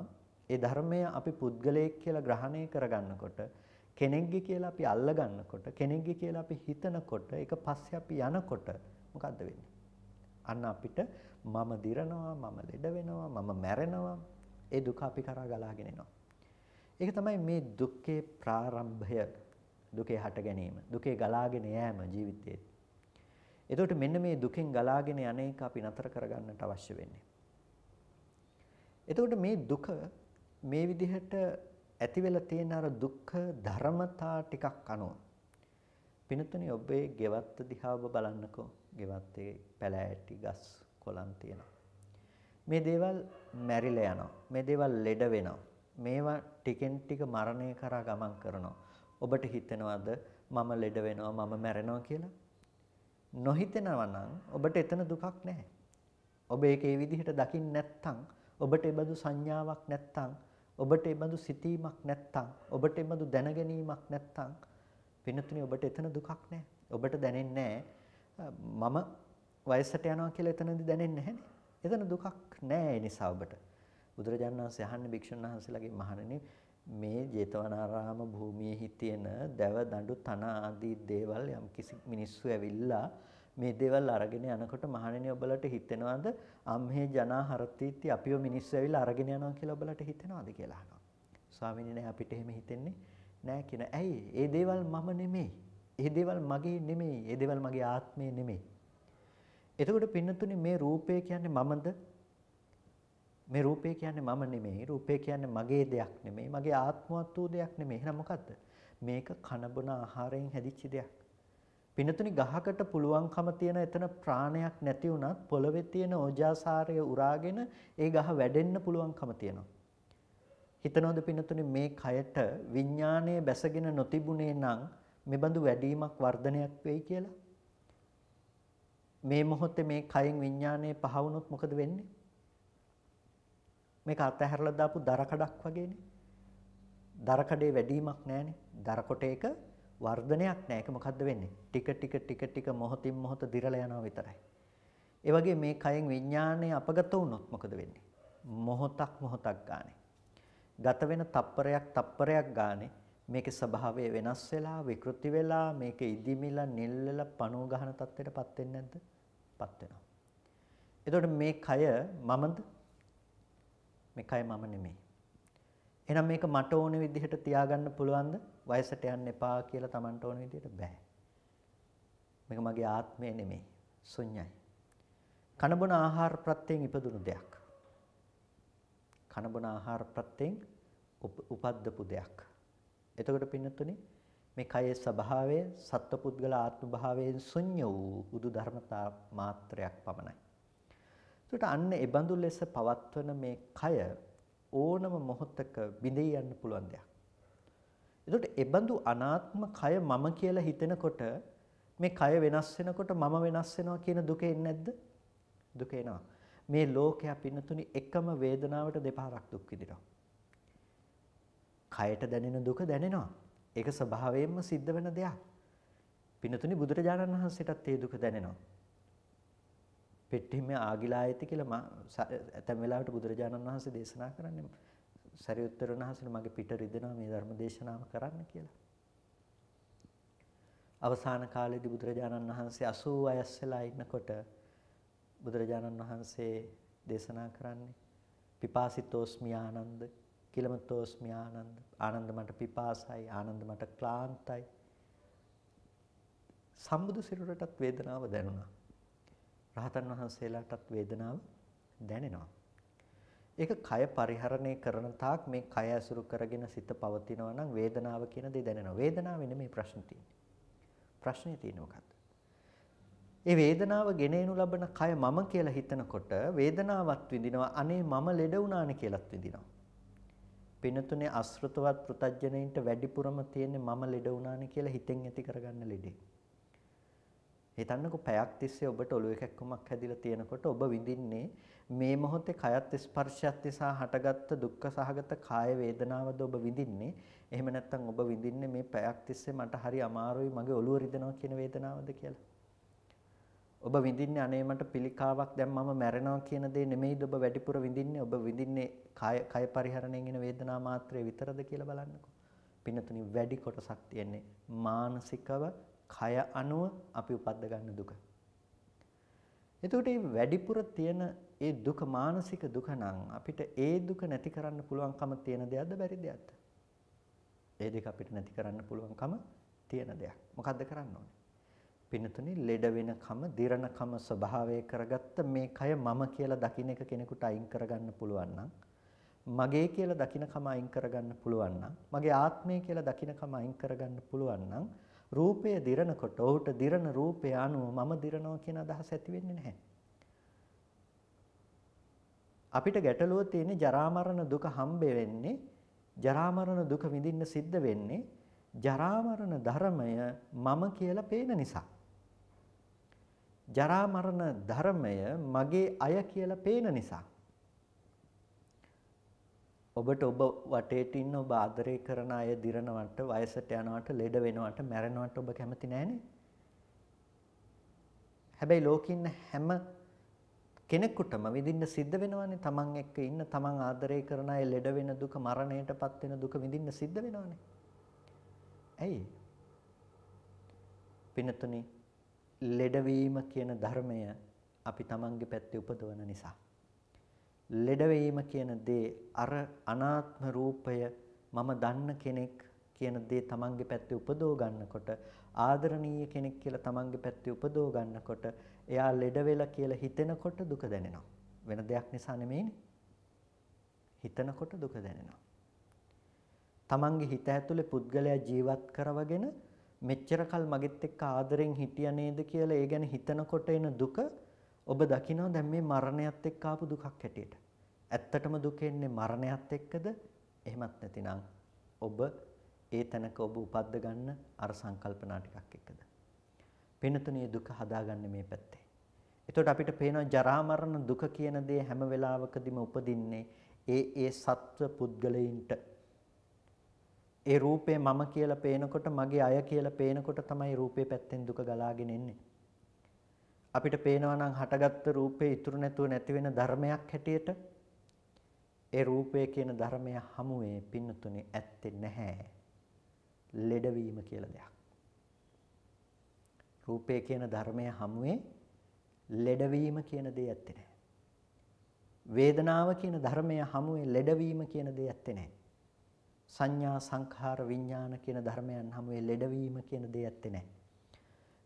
ඒ ධර්මය අපි පුද්ගලයෙක් කියලා ග්‍රහණය කරගන්නකොට කෙනෙක්ගේ කියලා අපි අල්ල ගන්නකොට කෙනෙක්ගේ කියලා අපි හිතනකොට ඒක පස්සේ අපි යනකොට මොකද්ද වෙන්නේ? අන්න අපිට මම දිරනවා මම ලෙඩ වෙනවා මම මැරෙනවා ඒ දුක අපි කරා ගලාගෙන එනවා. ඒක තමයි මේ දුක්ඛේ ප්‍රාරම්භය දුකේ හට ගැනීම දුකේ ගලාගෙන යෑම ජීවිතයේ. එතකොට මෙන්න මේ දුකෙන් ගලාගෙන යන එක අපි නතර කරගන්නට අවශ්‍ය වෙන්නේ. එතකොට මේ දුක මේ විදිහට ඇති වෙලා තියෙන අර දුක්ඛ ධර්මතා ටිකක් අනුව පිනතුනේ ඔබේ ගෙවත්ත දිහා ඔබ බලන්නකෝ. ගෙවත්තේ පැලෑටි ගස් කොළන් තියෙනවා. මේ දේවල් මැරිලා යනවා. මේ දේවල් ලෙඩ වෙනවා. මේවා ටිකෙන් ටික මරණය කරා ගමන් කරනවා. ඔබට හිතෙනවද මම ලෙඩ වෙනවා මම මැරෙනවා කියලා? නොහිතෙනවා නම් ඔබට එතන දුකක් නැහැ. ඔබ ඒක ඒ විදිහට දකින්න නැත්නම් ඔබට ඒ බඳු සංඥාවක් නැත්නම් ඔබට ඒ බඳු සිතීමක් නැත්නම් ඔබට ඒ බඳු දැනගැනීමක් නැත්නම් වෙනතුනේ ඔබට එතන දුකක් නැහැ. ඔබට දැනෙන්නේ මම වයසට යනවා කියලා එතනදී දැනෙන්නේ නැහැනේ. එතන දුකක් නැහැ ඒ නිසා ඔබට. බුදුරජාණන් වහන්සේ අහන්නේ භික්ෂුන් වහන්සේලාගේ මහණෙනි මේ ජේතවනාරාම භූමියේ තියෙන දැව දඬු තන ආදී දේවල් යම් කිසි මිනිස්සු ඇවිල්ලා මේ දේවල් අරගෙන යනකොට මහණෙනි ඔබලට හිතෙනවද අම්හේ ජනා හරතිති අපිව මිනිස්සු ඇවිල්ලා අරගෙන යනවා කියලා ඔබලට හිතෙනවද කියලා අහනවා. ස්වාමීනි නෑ අපිට එහෙම හිතෙන්නේ නෑ කියන. ඇයි? ඒ දේවල් මම නෙමෙයි. ඒ දේවල් මගේ නෙමෙයි. ඒ දේවල් මගේ ආත්මේ නෙමෙයි. එතකොට පින්නතුනේ මේ රූපය කියන්නේ මමද? මේ රූපය කියන්නේ මම නෙමෙයි. රූපය කියන්නේ මගේ දෙයක් නෙමෙයි. මගේ ආත්මවත් වූ දෙයක් නෙමෙයි. එහෙනම් මොකද්ද? මේක කනබන ආහාරයෙන් හැදිච්ච දෙයක්. පිනතුනි ගහකට පුළුවන්කම තියෙන එතන ප්‍රාණයක් නැති වුණත් පොළවේ තියෙන ඕජාසාරය උරාගෙන ඒ ගහ වැඩෙන්න පුළුවන්කම තියෙනවා. හිතනවද පිනතුනි මේ කයට විඥානයේ බැසගෙන නොතිබුණේ නම් මෙබඳු වැඩිමක් වර්ධනයක් වෙයි කියලා? මේ මොහොතේ මේ කයෙන් විඥානයේ පහ වුණොත් මොකද වෙන්නේ? මේක අතහැරලා දාපු දර කඩක් වගේනේ. දර කඩේ වැඩිමක් නැහැනේ. දර කොටේක වර්ධනයක් නැහැ. ඒක මොකද්ද වෙන්නේ? ටික ටික ටික ටික මොහොතින් මොහොත දිරලා යනවා විතරයි. ඒ වගේ මේ කයෙන් විඥානය අපගත වුණොත් මොකද වෙන්නේ? මොහොතක් මොහොතක් ගානේ. ගත වෙන තප්පරයක් තප්පරයක් ගානේ මේකේ ස්වභාවය වෙනස් වෙලා විකෘති වෙලා මේක ඉදිමිලා නිල් වෙලා පණුව ගහන තත්ත්වයටපත් වෙන්නේ නැද්ද? පත් වෙනවා. එතකොට මේ කය මමද? මේ කය මම නෙමෙයි. එහෙනම් මේක මට ඕන විදිහට තියාගන්න පුළුවන්ද? වයසට යන්න එපා කියලා Tamanට ඕන විදිහට බෑ. මේක මගේ ආත්මය නෙමෙයි. ශුන්‍යයි. කනබුන ආහාර ප්‍රත්‍යයෙන් ඉපදුණු දෙයක්. කනබුන ආහාර ප්‍රත්‍යයෙන් උපද්දපු දෙයක්. එතකොට පින්නතුනි මේ කයේ ස්වභාවය සත්පුද්ගල ආත්ම භාවයෙන් ශුන්‍ය වූ බුදු ධර්මතා මාත්‍රයක් පමණයි. ඒකට අන්න ඒ බඳු ලෙස පවත්වන මේ කය ඕනම මොහොතක බිඳී යන්න පුළුවන් දෙයක්. එතකොට ඒ බඳු අනාත්ම කය මම කියලා හිතෙනකොට මේ කය වෙනස් වෙනකොට මම වෙනස් වෙනවා කියන දුක එන්නේ නැද්ද? දුක එනවා. මේ ලෝකයා පින්නතුනි එකම වේදනාවට දෙපාරක් දුක් විඳිනවා. කයට දැනෙන දුක දැනෙනවා. ඒක ස්වභාවයෙන්ම සිද්ධ වෙන දෙයක්. පින්නතුනි බුදුරජාණන් වහන්සේටත් ඒ දුක දැනෙනවා. පෙට්ටිම ආගිලායති කියලා ඇතැම් වෙලාවට බුදුරජාණන් වහන්සේ දේශනා කරන්නේ සරියුත්තර වහන්සේ මගේ පිට රිදෙනවා මේ ධර්ම දේශනාව කරන්න කියලා. අවසාන කාලේදී බුදුරජාණන් වහන්සේ 80 වයස් වෙලා ඉන්නකොට බුදුරජාණන් වහන්සේ දේශනා කරන්නේ පිපාසිතෝස්මි ආනන්ද කිලමතෝස්මි ආනන්ද ආනන්ද මට පිපාසයි ආනන්ද මට ක්ලාන්තයි සම්බුදු සිරුරටත් වේදනාව දැනුණා රහතන් වහන්සේලාටත් වේදනාව දැනෙනවා. ඒක කය පරිහරණය කරන තාක් මේ කය ඇසුරු කරගෙන සිත පවතිනවා නම් වේදනාව කියන දේ දැනෙනවා. වේදනාවේ නෙමෙයි ප්‍රශ්නේ තියෙන්නේ. ප්‍රශ්නේ තියෙන්නේ මොකද්ද? ඒ වේදනාව ගෙනෙනු ලබන කය මම කියලා හිතනකොට වේදනාවක් විඳිනවා. අනේ මම ලෙඩ වුණානේ කියලාත් විඳිනවා. පිනතුනේ අසෘතවත් පෘතජ්ජනයින්ට වැඩිපුරම තියෙන්නේ මම ලෙඩ වුණානේ කියලා හිතෙන් ඇති කරගන්න ලෙඩේ. හිතන්නකෝ පැයක් තිස්සේ ඔබට ඔළුව කැක්කමක් හැදිලා තියෙනකොට ඔබ විඳින්නේ මේ මොහොතේ කයත් ස්පර්ශයත් නිසා හටගත්ත දුක්ඛ සහගත කාය වේදනාවද ඔබ විඳින්නේ? එහෙම නැත්නම් ඔබ විඳින්නේ මේ පැයක් තිස්සේ මට හරි අමාරුයි මගේ ඔළුව රිදෙනවා කියන වේදනාවද කියලා? ඔබ විඳින්නේ අනේ මට පිළිකාවක් දැන් මම මැරෙනවා කියන දේ නෙමෙයිද ඔබ වැඩිපුර විඳින්නේ? ඔබ විඳින්නේ කය කය පරිහරණයෙන් එන වේදනා මාත්‍රේ විතරද කියලා බලන්නකෝ. පින්නතුනි වැඩි කොටසක් තියෙන්නේ. මානසිකව කය අනුව අපි උපද්ද ගන්න දුක. එතකොට මේ වැඩිපුර තියෙන ඒ දුක මානසික දුක නම් අපිට ඒ දුක නැති කරන්න පුළුවන්කම තියෙන දෙයක්ද බැරි දෙයක්ද? ඒ දෙක අපිට නැති කරන්න පුළුවන්කම තියෙන දෙයක්. මොකද්ද කරන්න ඕනේ? පින්නතුනි ලෙඩ වෙනකම, දිරණකම ස්වභාවය කරගත්ත මේ කය මම කියලා දකින්න එක කෙනෙකුට අයින් කරගන්න පුළුවන් නම් මගේ කියලා දකින්නකම අයින් කරගන්න පුළුවන් නම් මගේ ආත්මය කියලා දකින්නකම අයින් කරගන්න පුළුවන් නම් රූපය දිරනකොට ඔහුට දිරන රූපය අනුව මම දිරනවා කියන අදහස ඇති වෙන්නේ නැහැ. අපිට ගැටලුව තියෙන්නේ ජරා මරණ දුක හම්බ වෙන්නේ ජරා මරණ දුක විඳින්න සිද්ධ වෙන්නේ ජරා මරණ ධර්මය මම කියලා පේන නිසා. ජරා මරණ ධර්මය මගේ අය කියලා පේන නිසා. ඔබට ඔබ වටේට ඉන්න ඔබ ආදරය කරන අය දිරනවට වයසට යනවට ලෙඩ වෙනවට මැරෙනවට ඔබ කැමති නැහනේ. හැබැයි ලෝකෙ ඉන්න හැම කෙනෙකුටම විඳින්න සිද්ධ වෙනවානේ. Taman එක්ක ඉන්න Taman ආදරය කරන අය ලෙඩ වෙන දුක, මරණයටපත් වෙන දුක විඳින්න සිද්ධ වෙනවානේ. ඇයි? පිනතුනි ලෙඩවීම කියන ධර්මය අපි Tamanගේ පැත්තේ උපදවන නිසා. ලෙඩවීම කියන දේ අර අනාත්ම රූපය මම දන්න කෙනෙක් කියන දේ Tamanගේ පැත්තේ උපදව ගන්නකොට ආදරණීය කෙනෙක් කියලා Tamanගේ පැත්තේ උපදව ගන්නකොට එයා ලෙඩ වෙලා කියලා හිතෙනකොට දුක දැනෙනවා. වෙන දෙයක් නිසා නෙමෙයිනේ. හිතනකොට දුක දැනෙනවා. Tamanගේ හිත ඇතුලේ පුද්ගලයා ජීවත් කරවගෙන මෙච්චර කල් මගෙත් එක්ක ආදරෙන් හිටියා නේද කියලා ඒ ගැන හිතනකොට එන දුක ඔබ දකිනවා දැන් මේ මරණයත් එක්ක ආපු දුකක් හැටියට. ඇත්තටම දුක එන්නේ මරණයත් එක්කද? එහෙමත් නැතිනම් ඔබ ඒ තැනක ඔබ උපද්ද ගන්න අර සංකල්පනා ටිකක් එක්කද? පිනතුණිය දුක හදාගන්නේ මේ පැත්තේ. එතකොට අපිට පේනවා ජරා මරණ දුක කියන දේ හැම වෙලාවකදීම උපදින්නේ ඒ ඒ සත්ව පුද්ගලයින්ට. ඒ රූපේ මම කියලා පේනකොට මගේ අය කියලා පේනකොට තමයි රූපේ පැත්තෙන් දුක ගලාගෙන එන්නේ. අපිට පේනවා නම් හටගත්තු රූපේ ඉතුරු නැතුව නැති වෙන ධර්මයක් හැටියට ඒ රූපය කියන ධර්මය හමුවේ පින්නතුනේ ඇත්තේ නැහැ. ලෙඩවීම කියලා දෙයක්. රූපය කියන ධර්මය හමුවේ ලෙඩවීම කියන දේ ඇත්තේ නැහැ. වේදනාව කියන ධර්මය හමුවේ ලෙඩවීම කියන දේ ඇත්තේ නැහැ. සංඥා සංඛාර විඥාන කියන ධර්මයන් හමුවේ ලෙඩවීම කියන දේ ඇත්තේ නැහැ.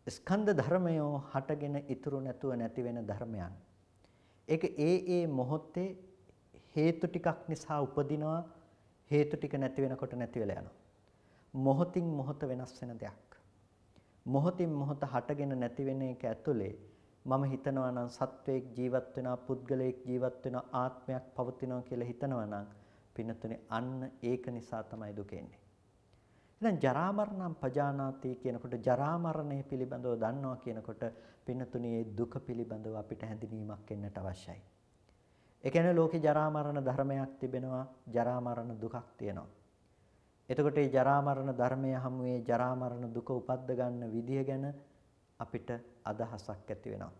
ස්කන්ධ ධර්මයෝ හටගෙන ඉතුරු නැතුව නැති වෙන ධර්මයන්. ඒක ඒ ඒ මොහොතේ හේතු ටිකක් නිසා උපදිනවා හේතු ටික නැති වෙනකොට නැති වෙලා යනවා. මොහොතින් මොහොත වෙනස් වෙන දෙයක්. මොහොතින් මොහොත හටගෙන නැති වෙන එක ඇතුලේ මම හිතනවා නම් සත්වයක් ජීවත් වෙනවා පුද්ගලයෙක් ජීවත් වෙනවා ආත්මයක් පවතිනවා කියලා හිතනවා නම් පින්නතුනේ අන්න ඒක නිසා තමයි දුක එන්නේ. එහෙනම් ජරා මරණම් පජානාති කියනකොට ජරා මරණය පිළිබඳව දන්නවා කියනකොට පින්නතුනේ දුක පිළිබඳව අපිට හැඳිනීමක් එන්නට අවශ්‍යයි. ඒ කියන්නේ ලෝකේ ජරා මරණ ධර්මයක් තිබෙනවා ජරා මරණ දුකක් තියෙනවා. එතකොට මේ ජරා මරණ ධර්මය හමුවේ ජරා මරණ දුක උපද්ද ගන්න විදිය ගැන අපිට අදහසක් ඇති වෙනවා.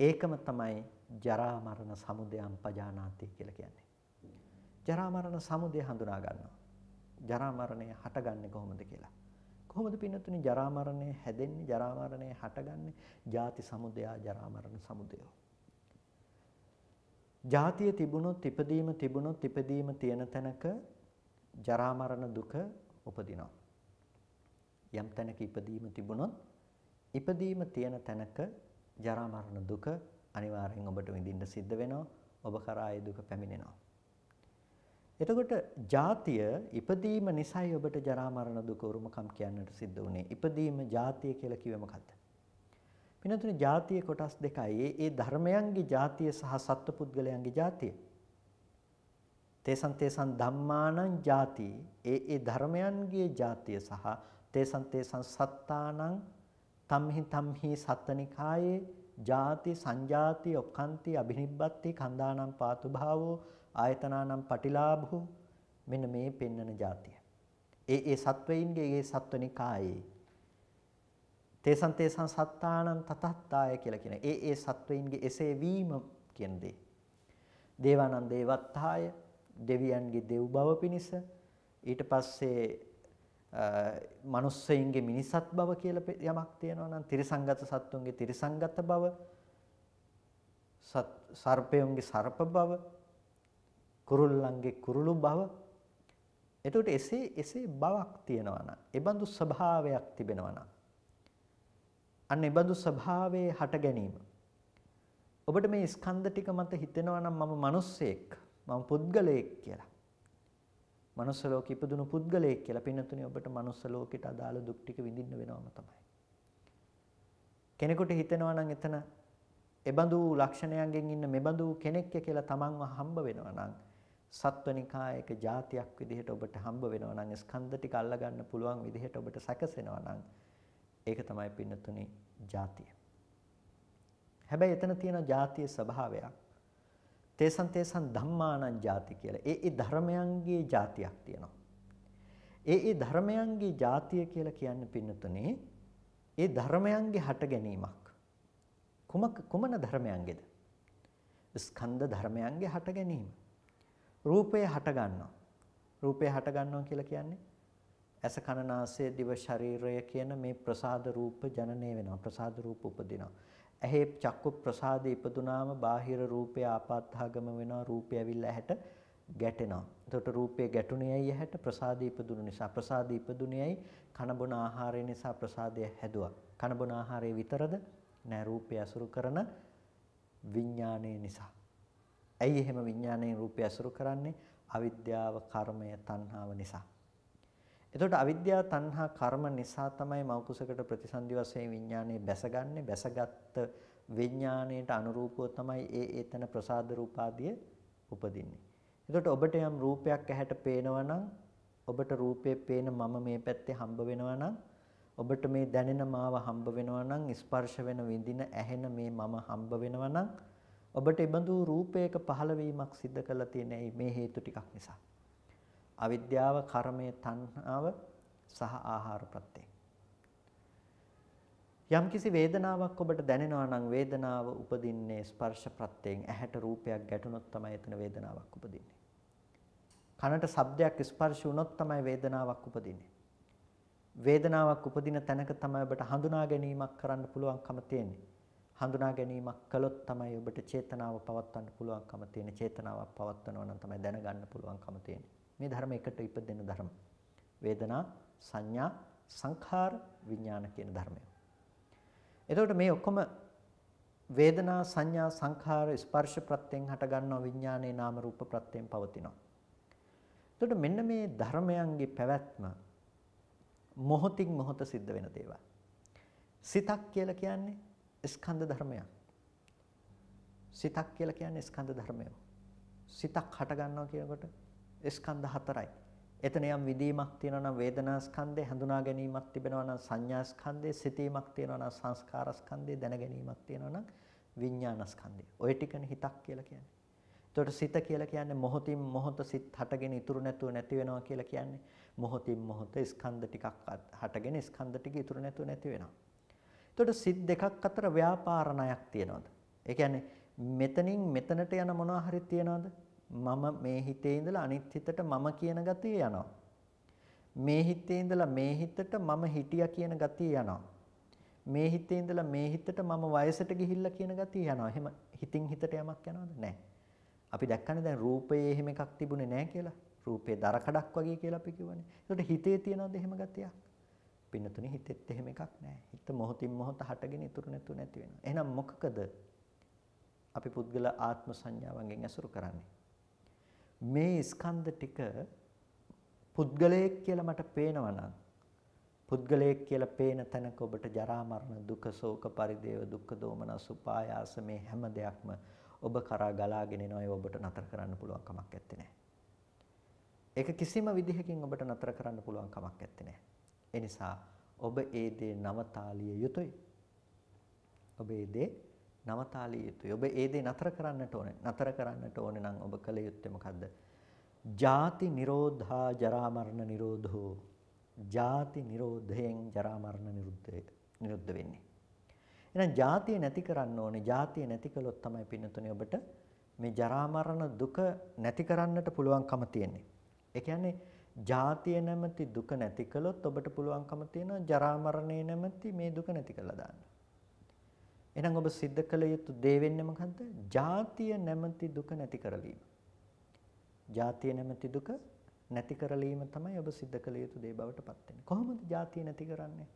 ඒකම තමයි ජරා මරණ සමුදයම් පජානාති කියලා කියන්නේ. ජරා මරණ සමුදය හඳුනා ගන්නවා. ජරා මරණය හටගන්නේ කොහොමද කියලා. කොහොමද පින්නතුනි ජරා මරණය හැදෙන්නේ ජරා මරණය හටගන්නේ? ජාති සමුදය ජරා මරණ සමුදය. ජාතිය තිබුණොත් ඉපදීම තිබුණොත් ඉපදීම තියෙන තැනක ජරා මරණ දුක උපදිනවා. යම් තැනක ඉපදීම තිබුණොත් ඉපදීම තියෙන තැනක ජරා මරණ දුක අනිවාර්යෙන් ඔබට විඳින්න සිද්ධ වෙනවා. ඔබ කරා ඒ දුක පැමිණෙනවා. එතකොට ජාතිය ඉපදීම නිසායි ඔබට ජරා මරණ දුක උරුමකම් කියන්නට සිද්ධ වුණේ. ඉපදීම ජාතිය කියලා කිව්වේ මොකද්ද? පින්නතුනේ ජාතිය කොටස් දෙකයි. ඒ ධර්මයන්ගේ ජාතිය සහ සත්පුද්ගලයන්ගේ ජාතිය. තේසන් තේසන් ධම්මානං ජාති. ඒ ඒ ධර්මයන්ගේ ජාතිය සහ තේසන් තේසන් සත්තානං තම්හි තම්හි සත්තනිකායේ ජාති සංජාති ඔක්칸ති අබිනිබ්බත්ති කන්දානම් පාතු භාවෝ ආයතනානම් පටිලාභෝ මෙන්න මේ පෙන්නන ಜಾතිය. ඒ ඒ සත්වයින්ගේ ඒ සත්වනිකායේ තේසන් තේසන් සත්තානං තතත්තාය කියලා කියන ඒ ඒ සත්වයින්ගේ එසේ වීම කියන දේ. දේවානන්ද දේවත්තාය දෙවියන්ගේ දෙව් බව පිණිස ඊට පස්සේ මනුස්සයින්ගේ මිනිසත් බව කියලා යමක් තියෙනවා නම් තිරිසංගත සත්තුන්ගේ තිරිසංගත බව සර්පයන්ගේ සර්ප බව කුරුල්ලන්ගේ කුරුළු බව එතකොට එසේ එසේ බවක් තියෙනවා නම් ඒබඳු ස්වභාවයක් තිබෙනවා නම් අන්න ඒබඳු ස්වභාවයේ හට ගැනීම ඔබට මේ ස්කන්ධ ටික මත හිතෙනවා නම් මම මිනිස්සෙක් මම පුද්ගලයෙක් කියලා. මනුස්ස ලෝකෙ ඉපදුණු පුද්ගලයෙක් කියලා පින්නතුනේ ඔබට මනුස්ස ලෝකෙට අදාළ දුක් ටික විඳින්න වෙනවම තමයි. කෙනෙකුට හිතෙනවා නම් එතන එබඳු ලක්ෂණයන්ගෙන් ඉන්න මෙබඳු කෙනෙක් කියලා තමන්ව හම්බ වෙනවා නම් සත්වනිකායක જાතියක් විදිහට ඔබට හම්බ වෙනවා නම් ස්කන්ධ ටික අල්ලගන්න පුළුවන් විදිහට ඔබට සැකසෙනවා නම් ඒක තමයි පින්නතුනේ જાතිය. හැබැයි එතන තියෙන જાතිය ස්වභාවයක් තේසන් තේසන් ධම්මානං જાති කියලා. ඒ ඒ ධර්මයන්ගේ જાතියක් තියෙනවා. ඒ ඒ ධර්මයන්ගේ જાතිය කියලා කියන්නේ පින්නතුනේ ඒ ධර්මයන්ගේ හට ගැනීමක්. කුමක කුමන ධර්මයන්ගේද? ස්කන්ධ ධර්මයන්ගේ හට ගැනීම. රූපය හට ගන්නවා. රූපය හට ගන්නවා කියලා කියන්නේ ඇස කන නාසය දිව ශරීරය කියන මේ ප්‍රසාද රූප ජනනය වෙනවා. ප්‍රසාද රූප උපදිනවා. ඇහි චක්කු ප්‍රසාද ඉපදුනාම බාහිර රූපය ආපත්හාගම වෙනවා. රූපය ඇවිල්ලා ඇහැට ගැටෙනවා. එතකොට රූපය ගැටුණේයි ඇහැට ප්‍රසාද ඉපදුණු නිසා ප්‍රසාද ඉපදුණේයි කන බොන ආහාරය නිසා ප්‍රසාදය හැදුවා. කන බොන ආහාරය විතරද? නෑ රූපය අසුරු කරන විඥානය නිසා. ඇයි එහෙම විඥාණයෙන් රූපය අසුරු කරන්නේ? අවිද්‍යාව, කර්මය, තණ්හාව නිසා. එතකොට අවිද්‍යාව, තණ්හා, කර්ම නිසා තමයි මෞකුසකට ප්‍රතිසන්දි වශයෙන් විඥානය බැසගන්නේ. බැසගත් විඥාණයට අනුරූපව තමයි ඒ ඒතන ප්‍රසාද රූපාදිය උපදින්නේ. එතකොට ඔබට යම් රූපයක් ඇහැට පේනවා නම් ඔබට රූපේ පේන මම මේ පැත්තේ හම්බ වෙනවා නම් ඔබට මේ දැනෙන මාව හම්බ වෙනවා නම් ස්පර්ශ වෙන විඳින ඇහෙන මේ මම හම්බ වෙනවා නම් ඔබට ඉබඳු රූපයක පහළවීමක් සිද්ධ කරලා තියෙන මේ හේතු ටිකක් නිසා. අවිද්‍යාව, කර්මය, තණ්හාව සහ ආහාර ප්‍රත්‍යය. යම්කිසි වේදනාවක් ඔබට දැනෙනවා නම් වේදනාව උපදින්නේ ස්පර්ශ ප්‍රත්‍යයෙන් ඇහැට රූපයක් ගැටුණොත් තමයි එතන වේදනාවක් උපදින්නේ. කනට ශබ්දයක් ස්පර්ශ වුණොත් තමයි වේදනාවක් උපදින්නේ. වේදනාවක් උපදින තැනක තමයි ඔබට හඳුනා ගැනීමක් කරන්න පුළුවන්කම තියෙන්නේ. හඳුනා ගැනීමක් කළොත් තමයි ඔබට චේතනාව පවත්වන්න පුළුවන්කම තියෙන්නේ. චේතනාවක් පවත්වනවා නම් තමයි දැනගන්න පුළුවන්කම තියෙන්නේ. මේ ධර්ම එකට ඉපදෙන ධර්ම. වේදනා, සංඥා, සංඛාර, විඥාන කියන ධර්මය. එතකොට මේ ඔක්කොම වේදනා, සංඥා, සංඛාර, ස්පර්ශ ප්‍රත්‍යයෙන් හට ගන්නවා විඥානයේ නාම රූප ප්‍රත්‍යයෙන් පවතිනවා. එතකොට මෙන්න මේ ධර්මයන්ගේ පැවැත්ම මොහොතින් මොහොත සිද්ධ වෙන දේවල්. සිතක් කියලා කියන්නේ ස්කන්ධ ධර්මයක්. සිතක් කියලා කියන්නේ ස්කන්ධ ධර්මයක්. සිතක් හට ගන්නවා කියනකොට ස්කන්ධ හතරයි. එතන යම් විදීමක් තියෙනවා නම් වේදනා ස්කන්ධේ හඳුනා ගැනීමක් තිබෙනවා නම් සංඥා ස්කන්ධේ සිතීමක් තියෙනවා නම් සංස්කාර ස්කන්ධේ දැන ගැනීමක් තියෙනවා නම් විඥාන ස්කන්ධය. ඔය ටිකනේ හිතක් කියලා කියන්නේ. එතකොට සිත කියලා කියන්නේ මොහොතින් මොහොත සිත් හටගෙන ඉතුරු නැතුව නැති වෙනවා කියලා කියන්නේ. මොහොතින් මොහොත ස්කන්ධ ටිකක් හටගෙන ස්කන්ධ ටික ඉතුරු නැතුව නැති වෙනවා. එතකොට සිත් දෙකක් අතර ව්‍යාපාර ණයක් තියනවාද? ඒ කියන්නේ මෙතනින් මෙතනට යන මොනවා හරි තියනවාද? මම මේ හිතේ ඉඳලා අනිත් හිතට මම කියන ගතිය යනවා. මේ හිතේ ඉඳලා මේ හිතට මම හිටියා කියන ගතිය යනවා. මේ හිතේ ඉඳලා මේ හිතට මම වයසට ගිහිල්ලා කියන ගතිය යනවා. එහෙම හිතින් හිතට යමක් යනවද? නැහැ. අපි දැක්කනේ දැන් රූපයේ එහෙම එකක් තිබුණේ නැහැ කියලා. රූපේ දර කඩක් වගේ කියලා අපි කිව්වනේ. ඒකට හිතේ තියනවද එහෙම ගතියක්? පින්නතුනේ හිතෙත් එහෙම එකක් නැහැ. හිත මොහොතින් මොහොත හටගෙන ඉතුරු නැතුව නැති වෙනවා. එහෙනම් මොකකද අපි පුද්ගල ආත්ම සංඥාවන්ගෙන් ඇසුරු කරන්නේ? මේ ස්කන්ධ ටික පුද්ගලයෙක් කියලා මට පේනවා නම් පුද්ගලයෙක් කියලා පේන තැනක ඔබට ජරා මරණ දුක ශෝක පරිදේව දුක්ඛ දෝමනස් උපායාස මේ හැම දෙයක්ම ඔබ කරා ගලාගෙන එනවා ඒ ඔබට නතර කරන්න පුළුවන් කමක් නැත්තේ නෑ. ඒක කිසිම විදිහකින් ඔබට නතර කරන්න පුළුවන් කමක් නැත්තේ නෑ. ඒ නිසා ඔබ ඒ දේ නවතාලිය යුතුයි. ඔබ ඒ දේ නවතාලිය යුතුයි. ඔබ ඒ දේ නතර කරන්නට ඕනේ. නතර කරන්නට ඕනේ නම් ඔබ කළ යුත්තේ මොකද්ද? ජාති නිරෝධා ජරා මරණ නිරෝධෝ. ජාති නිරෝධයෙන් ජරා මරණ නිරුද්ධය නිරුද්ධ වෙන්නේ. එහෙනම් ජාතිය නැති කරන්න ඕනේ. ජාතිය නැති කළොත් තමයි පින්නතුනේ ඔබට මේ ජරා මරණ දුක නැති කරන්නට පුළුවන්කම තියෙන්නේ. ඒ කියන්නේ ජාතිය නැමැති දුක නැති කළොත් ඔබට පුළුවන්කම තියෙනවා ජරා මරණය නැමැති මේ දුක නැති කරලා දාන්න. එහෙනම් ඔබ සිද්ධ කළ යුතු දේ වෙන්නේ මොකද්ද? ජාතිය නැමැති දුක නැති කරලීම. ජාතිය නැමැති දුක නැති කරලීම තමයි ඔබ සිද්ධ කළ යුතු දේ බවට පත් වෙන්නේ. කොහොමද ජාතිය නැති කරන්නේ?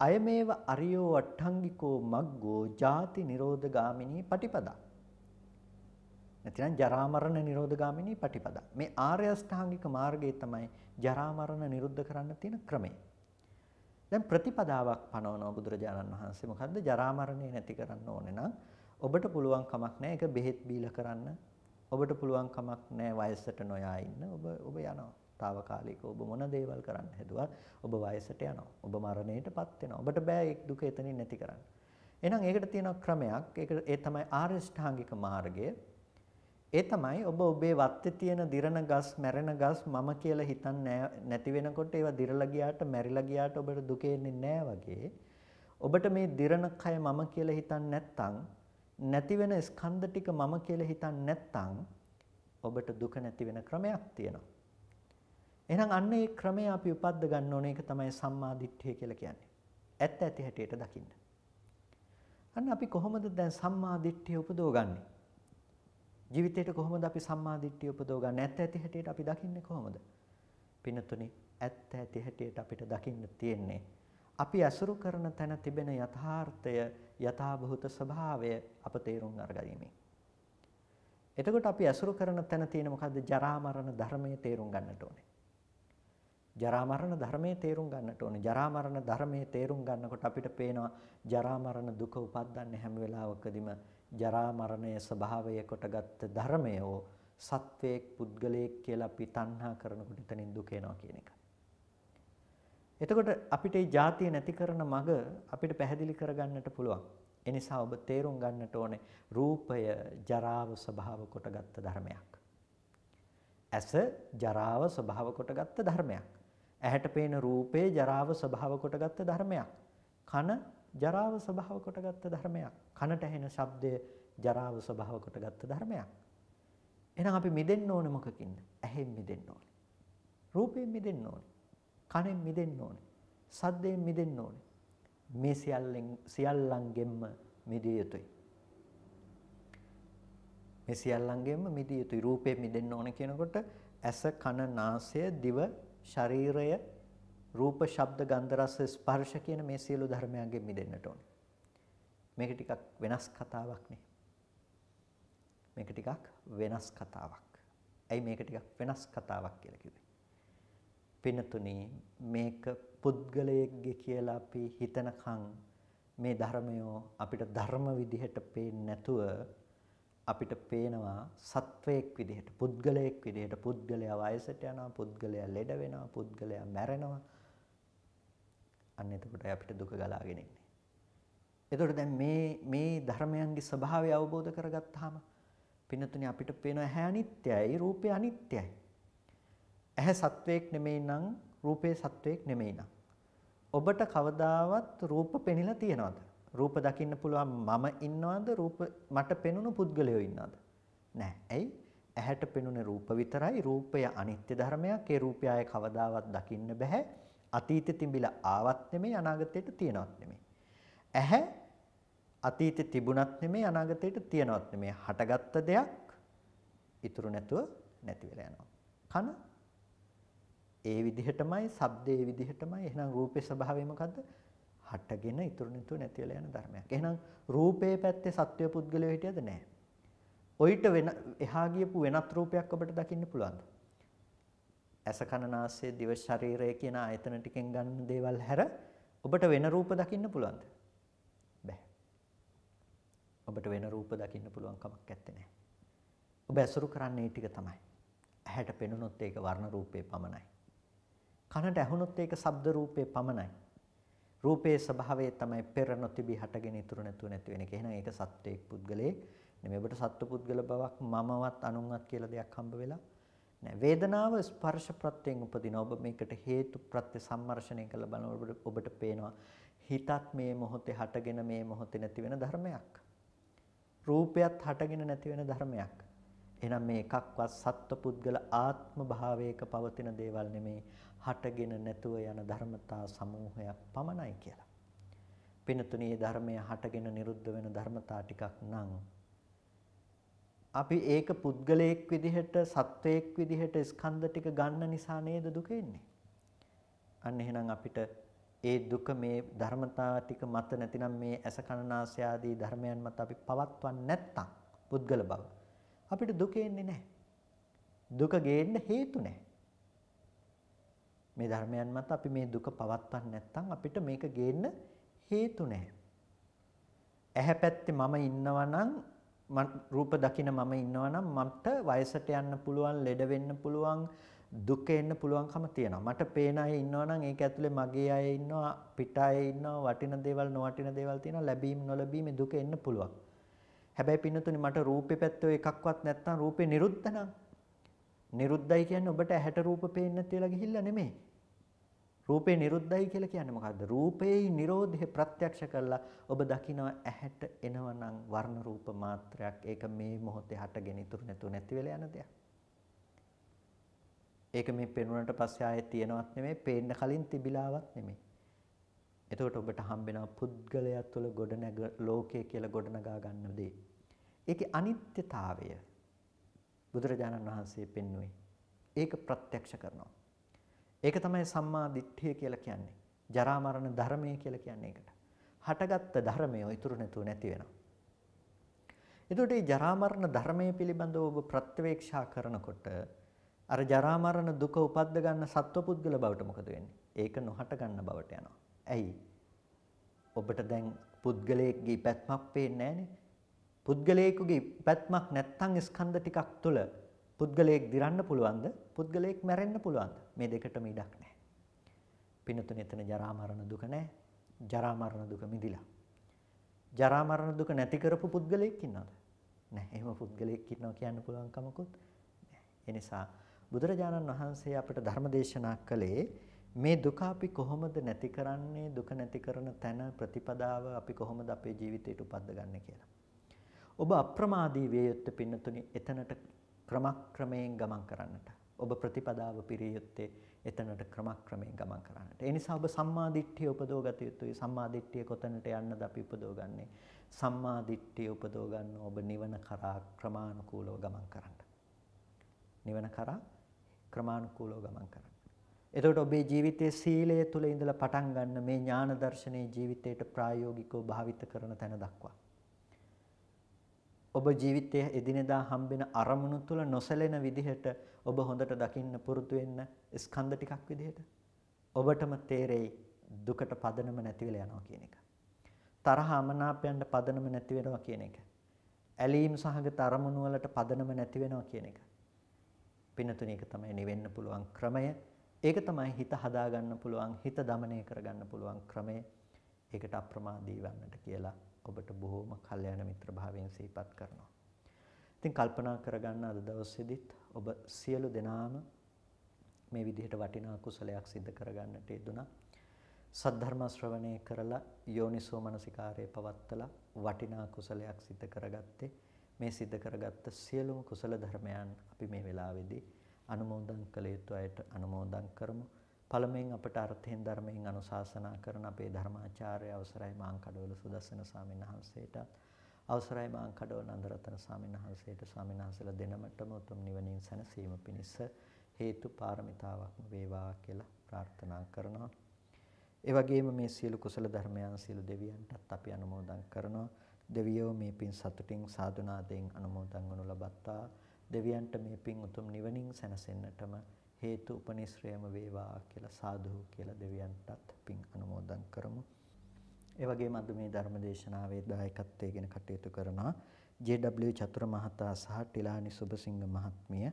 අයමේව අරියෝ අට්ඨංගිකෝ මග්ගෝ ජාති නිරෝධ ගාමිනී පටිපදා. නැතිනම් ජරා මරණ නිරෝධ ගාමිනී පටිපදා. මේ ආර්ය අෂ්ටාංගික මාර්ගය තමයි ජරා මරණ නිරුද්ධ කරන්න තියෙන ක්‍රමය. දැන් ප්‍රතිපදාවක් පනවනවා බුදුරජාණන් වහන්සේ. මොකද්ද? ජරා මරණය නැති කරන්න ඕනේ නම් ඔබට පුළුවන් කමක් නැහැ ඒක බෙහෙත් බීලා කරන්න. ඔබට පුළුවන් කමක් නැහැ වයසට නොයා ඉන්න. ඔබ ඔබ යනවා. తాවකාලිකව ඔබ මොන දේවල් කරන්න හැදුවත් ඔබ වයසට යනවා. ඔබ මරණයටපත් වෙනවා. ඔබට බෑ ඒ දුක එතනින් නැති කරන්න. එහෙනම් ඒකට තියෙන ක්‍රමයක්. ඒක ඒ තමයි ආර්ය ශ්‍රාංගික මාර්ගය. ඒ තමයි ඔබ ඔබේ වත්තේ තියෙන දිරන ගස් මැරෙන ගස් මම කියලා හිතන්නේ නැති වෙනකොට ඒවා දිරලා ගියාට මැරිලා ගියාට ඔබට දුක එන්නේ නැහැ වගේ ඔබට මේ දිරණ කය මම කියලා හිතන්නේ නැත්නම් නැති වෙන ස්කන්ධ ටික මම කියලා හිතන්නේ නැත්නම් ඔබට දුක නැති වෙන ක්‍රමයක් තියෙනවා. එහෙනම් අන්න ඒ ක්‍රමය අපි උපද්ද ගන්න ඕනේ ඒක තමයි සම්මා දිට්ඨිය කියලා කියන්නේ. ඇත්ත ඇති හැටියට දකින්න. අන්න අපි කොහොමද දැන් සම්මා දිට්ඨිය උපදවගන්නේ? ජීවිතේට කොහොමද අපි සම්මා දිට්ඨිය උපදවගන්නේ? ඇත්ත ඇති හැටියට අපි දකින්නේ කොහොමද? පින්නතුනි ඇත්ත ඇති හැටියට අපිට දකින්න තියෙන්නේ අපි අසුරු කරන තැන තිබෙන යථාර්ථය යථාභූත ස්වභාවය අප තේරුම් අරගනිමින්. එතකොට අපි අසුරු කරන තැන තියෙන මොකද්ද? ජරා මරණ ධර්මයේ තේරුම් ගන්නට ඕනේ. ජරා මරණ ධර්මයේ තේරුම් ගන්නට ඕනේ. ජරා මරණ ධර්මයේ තේරුම් ගන්නකොට අපිට පේනවා ජරා මරණ දුක උපද්දන්නේ හැම වෙලාවකදීම ජරා මරණයේ ස්වභාවය කොටගත් ධර්මයෝ සත්වයක් පුද්ගලයෙක් කියලා අපි තණ්හා කරනකොට එතනින් දුක එනවා කියන එක. එතකොට අපිට මේ જાතිය නැති කරන මඟ අපිට පැහැදිලි කරගන්නට පුළුවන්. ඒ නිසා ඔබ තේරුම් ගන්නට ඕනේ රූපය ජරාව ස්වභාව කොටගත් ධර්මයක්. ඇස ජරාව ස්වභාව කොටගත් ධර්මයක්. ඇහැට පේන රූපේ ජරාව ස්වභාව කොටගත් ධර්මයක්. කන ජරාව ස්වභාව කොටගත් ධර්මයක්. කනට ඇහෙන ශබ්දය ජරාව ස්වභාව කොටගත් ධර්මයක්. එහෙනම් අපි මිදෙන්න ඕනේ මොකකින්ද? ඇහෙන් මිදෙන්න ඕනේ. රූපයෙන් මිදෙන්න ඕනේ. කනෙන් මිදෙන්න ඕනේ. සද්දයෙන් මිදෙන්න ඕනේ. මේ සියල්ලෙන් සියල්ලංගෙන්ම මිදිය යුතුයි. මේ සියල්ලංගෙන්ම මිදිය යුතුයි. රූපයෙන් මිදෙන්න ඕනේ කියනකොට ඇස, කන, නාසය, දිව, ශරීරය, රූප, ශබ්ද, ගන්ධ, රස, ස්පර්ශ කියන මේ සියලු ධර්මයන්ගෙන් මිදෙන්නට ඕනේ. මේක ටිකක් වෙනස් කතාවක් නේ. මේක ටිකක් වෙනස් කතාවක්. ඇයි මේක ටිකක් වෙනස් කතාවක් කියලා කිව්වේ? පිනතුනි මේක පුද්ගලයෙක්ගේ කියලා අපි හිතනකම් මේ ධර්මය අපිට ධර්ම විදිහට පේන්නේ නැතුව අපිට පේනවා සත්වයක් විදිහට පුද්ගලයෙක් විදිහට පුද්ගලයා වයසට යනවා පුද්ගලයා ලෙඩ වෙනවා පුද්ගලයා මැරෙනවා අන්න එතකොට අපිට දුක ගලාගෙන ඉන්නේ. එතකොට දැන් මේ මේ ධර්මයන්ගේ ස්වභාවය අවබෝධ කරගත්තාම පින්නතුනේ අපිට පේන ඇහැ අනිත්‍යයි රූපය අනිත්‍යයි. ඇහැ සත්වයක් නෙමෙයි නම් රූපේ සත්වයක් නෙමෙයි නම්. ඔබට කවදාවත් රූප පෙනිලා තියනවද? රූප දකින්න පුළුවන් මම ඉන්නවද? රූප මට පෙනුණු පුද්ගලයෝ ඉන්නවද? නැහැ. ඇයි? ඇහැට පෙනුනේ රූප විතරයි. රූපය අනිත්‍ය ධර්මයක්. ඒ රූපය ආයේ කවදාවත් දකින්න බෑ. අතීතෙ තිබිලා ආවත් නෙමෙයි අනාගතයට තියනවත් නෙමෙයි. ඇහැ අතීතේ තිබුණත් නෙමෙයි අනාගතයට තියනවත් නෙමෙයි හටගත්ත දෙයක් ඉතුරු නැතුව නැති වෙලා යනවා. කන ඒ විදිහටමයි, ශබ්දේ ඒ විදිහටමයි. එහෙනම් රූපේ ස්වභාවය මොකද්ද? හටගෙන ඉතුරු නැතුව නැති වෙලා යන ධර්මයක්. එහෙනම් රූපේ පැත්තේ සත්‍ය පුද්ගලයෝ හිටියද නැහැ. ඔయిత වෙන එහා ගියපු වෙනත් රූපයක් ඔබට දකින්න පුළුවන්ද? ඇස කන නාසය දිව ශරීරය කියන ආයතන ටිකෙන් ගන්න දේවල් හැර ඔබට වෙන රූප දකින්න පුළුවන්ද? ඔබට වෙන රූප දකින්න පුළුවන් කමක් නැත්තේ. ඔබ ඇසුරු කරන්නේ ටික තමයි. ඇහැට පෙනුනොත් ඒක වර්ණ රූපේ පමණයි. කනට ඇහුනොත් ඒක ශබ්ද රූපේ පමණයි. රූපේ ස්වභාවය තමයි පෙර නොතිබී හටගෙන ඉතුරු නැතුව නැති වෙන එක. එහෙනම් ඒක සත්වයක් පුද්ගලයෙක් නෙමෙයි. ඔබට සත්ව පුද්ගල බවක් මමවත් අනුන්වත් කියලා දෙයක් හම්බ වෙලා නෑ. වේදනාව ස්පර්ශ ප්‍රත්‍යයෙන් උපදින. ඔබ මේකට හේතු ප්‍රත්‍ය සම්මර්ෂණය කළ බලනකොට ඔබට පේනවා හිතත් මේ මොහොතේ හටගෙන මේ මොහොතේ නැති වෙන ධර්මයක්. රූපයත් හටගෙන නැති වෙන ධර්මයක්. එහෙනම් මේ එකක්වත් සත්පුද්ගල ආත්ම භාවයක පවතින දේවල් නෙමේ හටගෙන නැතුව යන ධර්මතා සමූහයක් පමණයි කියලා. පිනතුණී ධර්මය හටගෙන නිරුද්ධ වෙන ධර්මතා ටිකක් නම් අපි ඒක පුද්ගලයෙක් විදිහට සත්වයෙක් විදිහට ස්කන්ධ ටික ගන්න නිසා නේද දුක එන්නේ. අන්න එහෙනම් අපිට ඒ දුක මේ ධර්මතා ටික මත නැතිනම් මේ ඇස කනනාසය ආදී ධර්මයන් මත අපි පවත්වන්නේ නැත්තම් පුද්ගල බව අපිට දුක එන්නේ නැහැ. දුක ගේන්න හේතු නැහැ. මේ ධර්මයන් මත අපි මේ දුක පවත්වන්නේ නැත්තම් අපිට මේක ගේන්න හේතු නැහැ. ඇහැ පැත්තේ මම ඉන්නවා නම් රූප දකින මම ඉන්නවා නම් මට වයසට යන්න පුළුවන්, ලෙඩ වෙන්න පුළුවන්, දුක එන්න පුළුවන්කම තියෙනවා. මට පේන අය ඉන්නවා නම් ඒක ඇතුලේ මගේ අය ඉන්නවා, පිට අය ඉන්නවා, වටින දේවල් නොවටින දේවල් තියෙනවා. ලැබීම් නොලැබීම් දුක එන්න පුළුවන්. හැබැයි පින්නතුනි මට රූපේ පැත්තේ එකක්වත් නැත්නම් රූපේ නිරුද්ධ නම්. නිරුද්ධයි කියන්නේ ඔබට ඇහැට රූප පේන්නේ නැතිලා ගිහිල්ලා නෙමෙයි. රූපේ නිරුද්ධයි කියලා කියන්නේ මොකද්ද? රූපේ නිරෝධය ප්‍රත්‍යක්ෂ කරලා ඔබ දකිනවා ඇහැට එනවනම් වර්ණ රූප මාත්‍රයක්. ඒක මේ මොහොතේ හටගෙන ඉතුරු නැතුව නැති වෙලා යන දෙයක්. ඒක මේ පෙනුනට පස්සේ ආයෙත් තියෙනවත් නෙමෙයි, පේන්න කලින් තිබිලාවත් නෙමෙයි. එතකොට ඔබට හම්බෙනවා පුද්ගලයා තුළ ගොඩනැග ලෝකය කියලා ගොඩනගා ගන්න දේ. ඒකේ අනිත්‍යතාවය බුදුරජාණන් වහන්සේ පෙන්වුවේ. ඒක ප්‍රත්‍යක්ෂ කරනවා. ඒක තමයි සම්මා දිට්ඨිය කියලා කියන්නේ. ජරා මරණ ධර්මය කියලා කියන්නේ ඒකට. හටගත්ත ධර්මය ඉතුරු නැතුව නැති වෙනවා. එතකොට මේ ජරා මරණ ධර්මයේ පිළිබඳව ඔබ ප්‍රත්‍යවේක්ෂා කරනකොට අර ජරා මරණ දුක උපද්ද ගන්න සත්වපුද්ගල බවට මොකද වෙන්නේ? ඒක නොහට ගන්න බවට යනවා. ඇයි? ඔබට දැන් පුද්ගලයෙක්ගේ පැත්මක් පේන්නේ නැහනේ. පුද්ගලයෙකුගේ පැත්මක් නැත්තම් ස්කන්ධ ටිකක් තුළ පුද්ගලයෙක් දිරන්න පුළුවන්ද? පුද්ගලයෙක් මැරෙන්න පුළුවන්ද? මේ දෙකටම ඉඩක් නැහැ. පිනතුන එතන ජරා මරණ දුක නැහැ. ජරා මරණ දුක මිදිලා. ජරා මරණ දුක නැති කරපු පුද්ගලයෙක් ඉන්නවද? නැහැ. එහෙම පුද්ගලයෙක් ඉන්නවා කියන්න පුළුවන් කමකුත් නැහැ. ඒ නිසා බුදුරජාණන් වහන්සේ අපට ධර්ම දේශනා කළේ මේ දුක අපි කොහොමද නැති කරන්නේ දුක නැති කරන තැන ප්‍රතිපදාව අපි කොහොමද අපේ ජීවිතයට උපද්දගන්නේ කියලා. ඔබ අප්‍රමාදී වේ යුත්තේ පින්නතුනි එතනට ක්‍රමක්‍රමයෙන් ගමන් කරන්නට. ඔබ ප්‍රතිපදාව පිරිය යුත්තේ එතනට ක්‍රමක්‍රමයෙන් ගමන් කරන්නට. ඒ නිසා ඔබ සම්මා දිට්ඨිය උපදව ගත යුතුයි. සම්මා දිට්ඨිය කොතැනට යන්නද අපි උපදවගන්නේ? සම්මා දිට්ඨිය උපදව ගන්න ඔබ නිවන කරා ක්‍රමානුකූලව ගමන් කරන්න. නිවන කරා ක්‍රමානුකූලව ගමන් කරන්න. එතකොට ඔබේ ජීවිතයේ සීලය තුල ඉඳලා පටන් ගන්න මේ ඥාන දර්ශනයේ ජීවිතයට ප්‍රායෝගිකව භාවිත කරන තැන දක්වා ඔබ ජීවිතයේ එදිනෙදා හම්බෙන අරමුණු තුල නොසැලෙන විදිහට ඔබ හොඳට දකින්න පුරුදු වෙන්න ස්කන්ධ ටිකක් විදිහට ඔබටම තේරෙයි දුකට පදනම නැති වෙලා යනවා කියන එක. තරහ අමනාපයන්ට පදනම නැති වෙනවා කියන එක. ඇලීම් සහගත අරමුණු වලට පදනම නැති වෙනවා කියන එක. පිනතුණ එක තමයි නිවෙන්න පුළුවන් ක්‍රමය. ඒක තමයි හිත හදාගන්න පුළුවන්, හිත දමනය කරගන්න පුළුවන් ක්‍රමය. ඒකට අප්‍රමාදී වන්නට කියලා ඔබට බොහෝම කල්යාණ මිත්‍ර භාවයෙන් සිහිපත් කරනවා. ඉතින් කල්පනා කරගන්න අද දවසේදීත් ඔබ සියලු දෙනාම මේ විදිහට වටිනා කුසලයක් සිද්ධ කරගන්නට යෙදුණා. සද්ධර්ම ශ්‍රවණය කරලා යෝනිසෝ මනසිකාරයේ පවත්තලා වටිනා කුසලයක් සිද්ධ කරගත්තේ මේ සිද්ධ කරගත්ත සියලුම කුසල ධර්මයන් අපි මේ වෙලාවේදී අනුමෝදන් කළ යුතු අයට අනුමෝදන් කරමු. පළමුවෙන් අපට අර්ථයෙන් ධර්මයෙන් අනුශාසනා කරන අපේ ධර්මාචාර්ය අවසරයි මාංකඩවල සුදස්සන ස්වාමීන් වහන්සේට අවසරයි මාංකඩවල නන්දරතන ස්වාමීන් වහන්සේට ස්වාමීන් වහන්සේලා දෙනමටම උතුම් නිවනින් සැනසීම පිණිස හේතු පාරමිතාවක්ම වේවා කියලා ප්‍රාර්ථනා කරනවා. ඒ වගේම මේ සියලු කුසල ධර්මයන් සියලු දෙවියන්ටත් අපි අනුමෝදන් කරනවා. දෙවියෝ මේ පින් සතුටින් සාදුනාදයෙන් අනුමෝදන් වනු ලබත්තා. දෙවියන්ට මේ පින් උතුම් නිවනින් සැනසෙන්නටම හේතු උපනිශ්‍රයම වේවා කියලා සාදු කියලා දෙවියන්ටත් පින් අනුමෝදන් කරමු. ඒ වගේම අද මේ ධර්ම දේශනාවේ දායකත්වයෙන් කටයුතු කරන ජේ.ඩබ්ලිව් චතුර මහතා සහ ටිලානි සුබසිංහ මහත්මිය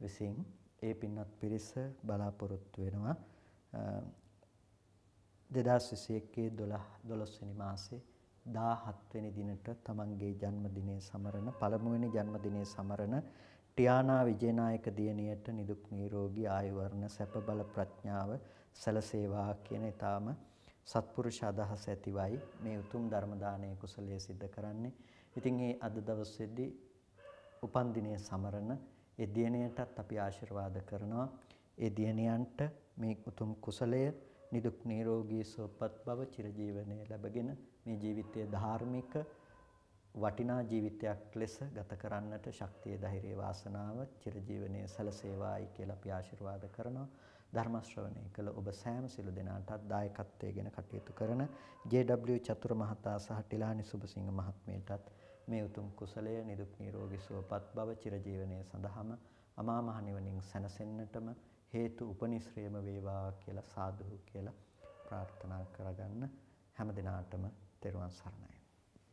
විසින් ඒ පින්වත් පිරිස බලාපොරොත්තු වෙනවා 2021 12 12 වෙනි මාසේ 17 වෙනි දිනට තමන්ගේ ජන්මදිනය සමරන පළමුවෙනි ජන්මදිනය සමරන ටියානා විජේනායක දියණියට නිදුක් නිරෝගී ආයු වර්ණ සැප බල ප්‍රඥාව සැලසේවා කියන ඊටාම සත්පුරුෂ අදහස ඇතිවයි මේ උතුම් ධර්ම දානයේ කුසලයේ සිද්ධ කරන්නේ. ඉතින් මේ අද දවසේදී උපන් දිනයේ සමරන ඒ දියණියටත් අපි ආශිර්වාද කරනවා. ඒ දියණියන්ට මේ උතුම් කුසලය නිදුක් නිරෝගී සුවපත් බව චිරජීවනයේ ලැබගෙන මේ ජීවිතයේ ධාර්මික වටිනා ජීවිතයක් ලෙස ගත කරන්නට ශක්තිය ධෛර්යය වාසනාව චිරජීවනයේ සැලසේවායි කියලා අපි ආශිර්වාද කරනවා. ධර්ම ශ්‍රවණය කළ ඔබ සෑම සිළු දෙනාටත් දායකත්වයෙන් කටයුතු කරන ජේ.ඩබ්ලිව් චතුර මහතා සහ ටිලානි සුබසිංහ මහත්මියටත් මේ උතුම් කුසලය නිදුක් නිරෝගී සුවපත් බව චිරජීවනයේ සඳහාම අමා මහ නිවනින් සැනසෙන්නටම හේතු උපනිශ්‍රේම වේවා කියලා සාදු කියලා ප්‍රාර්ථනා කරගන්න හැම දිනාටම තෙරුවන් සරණයි.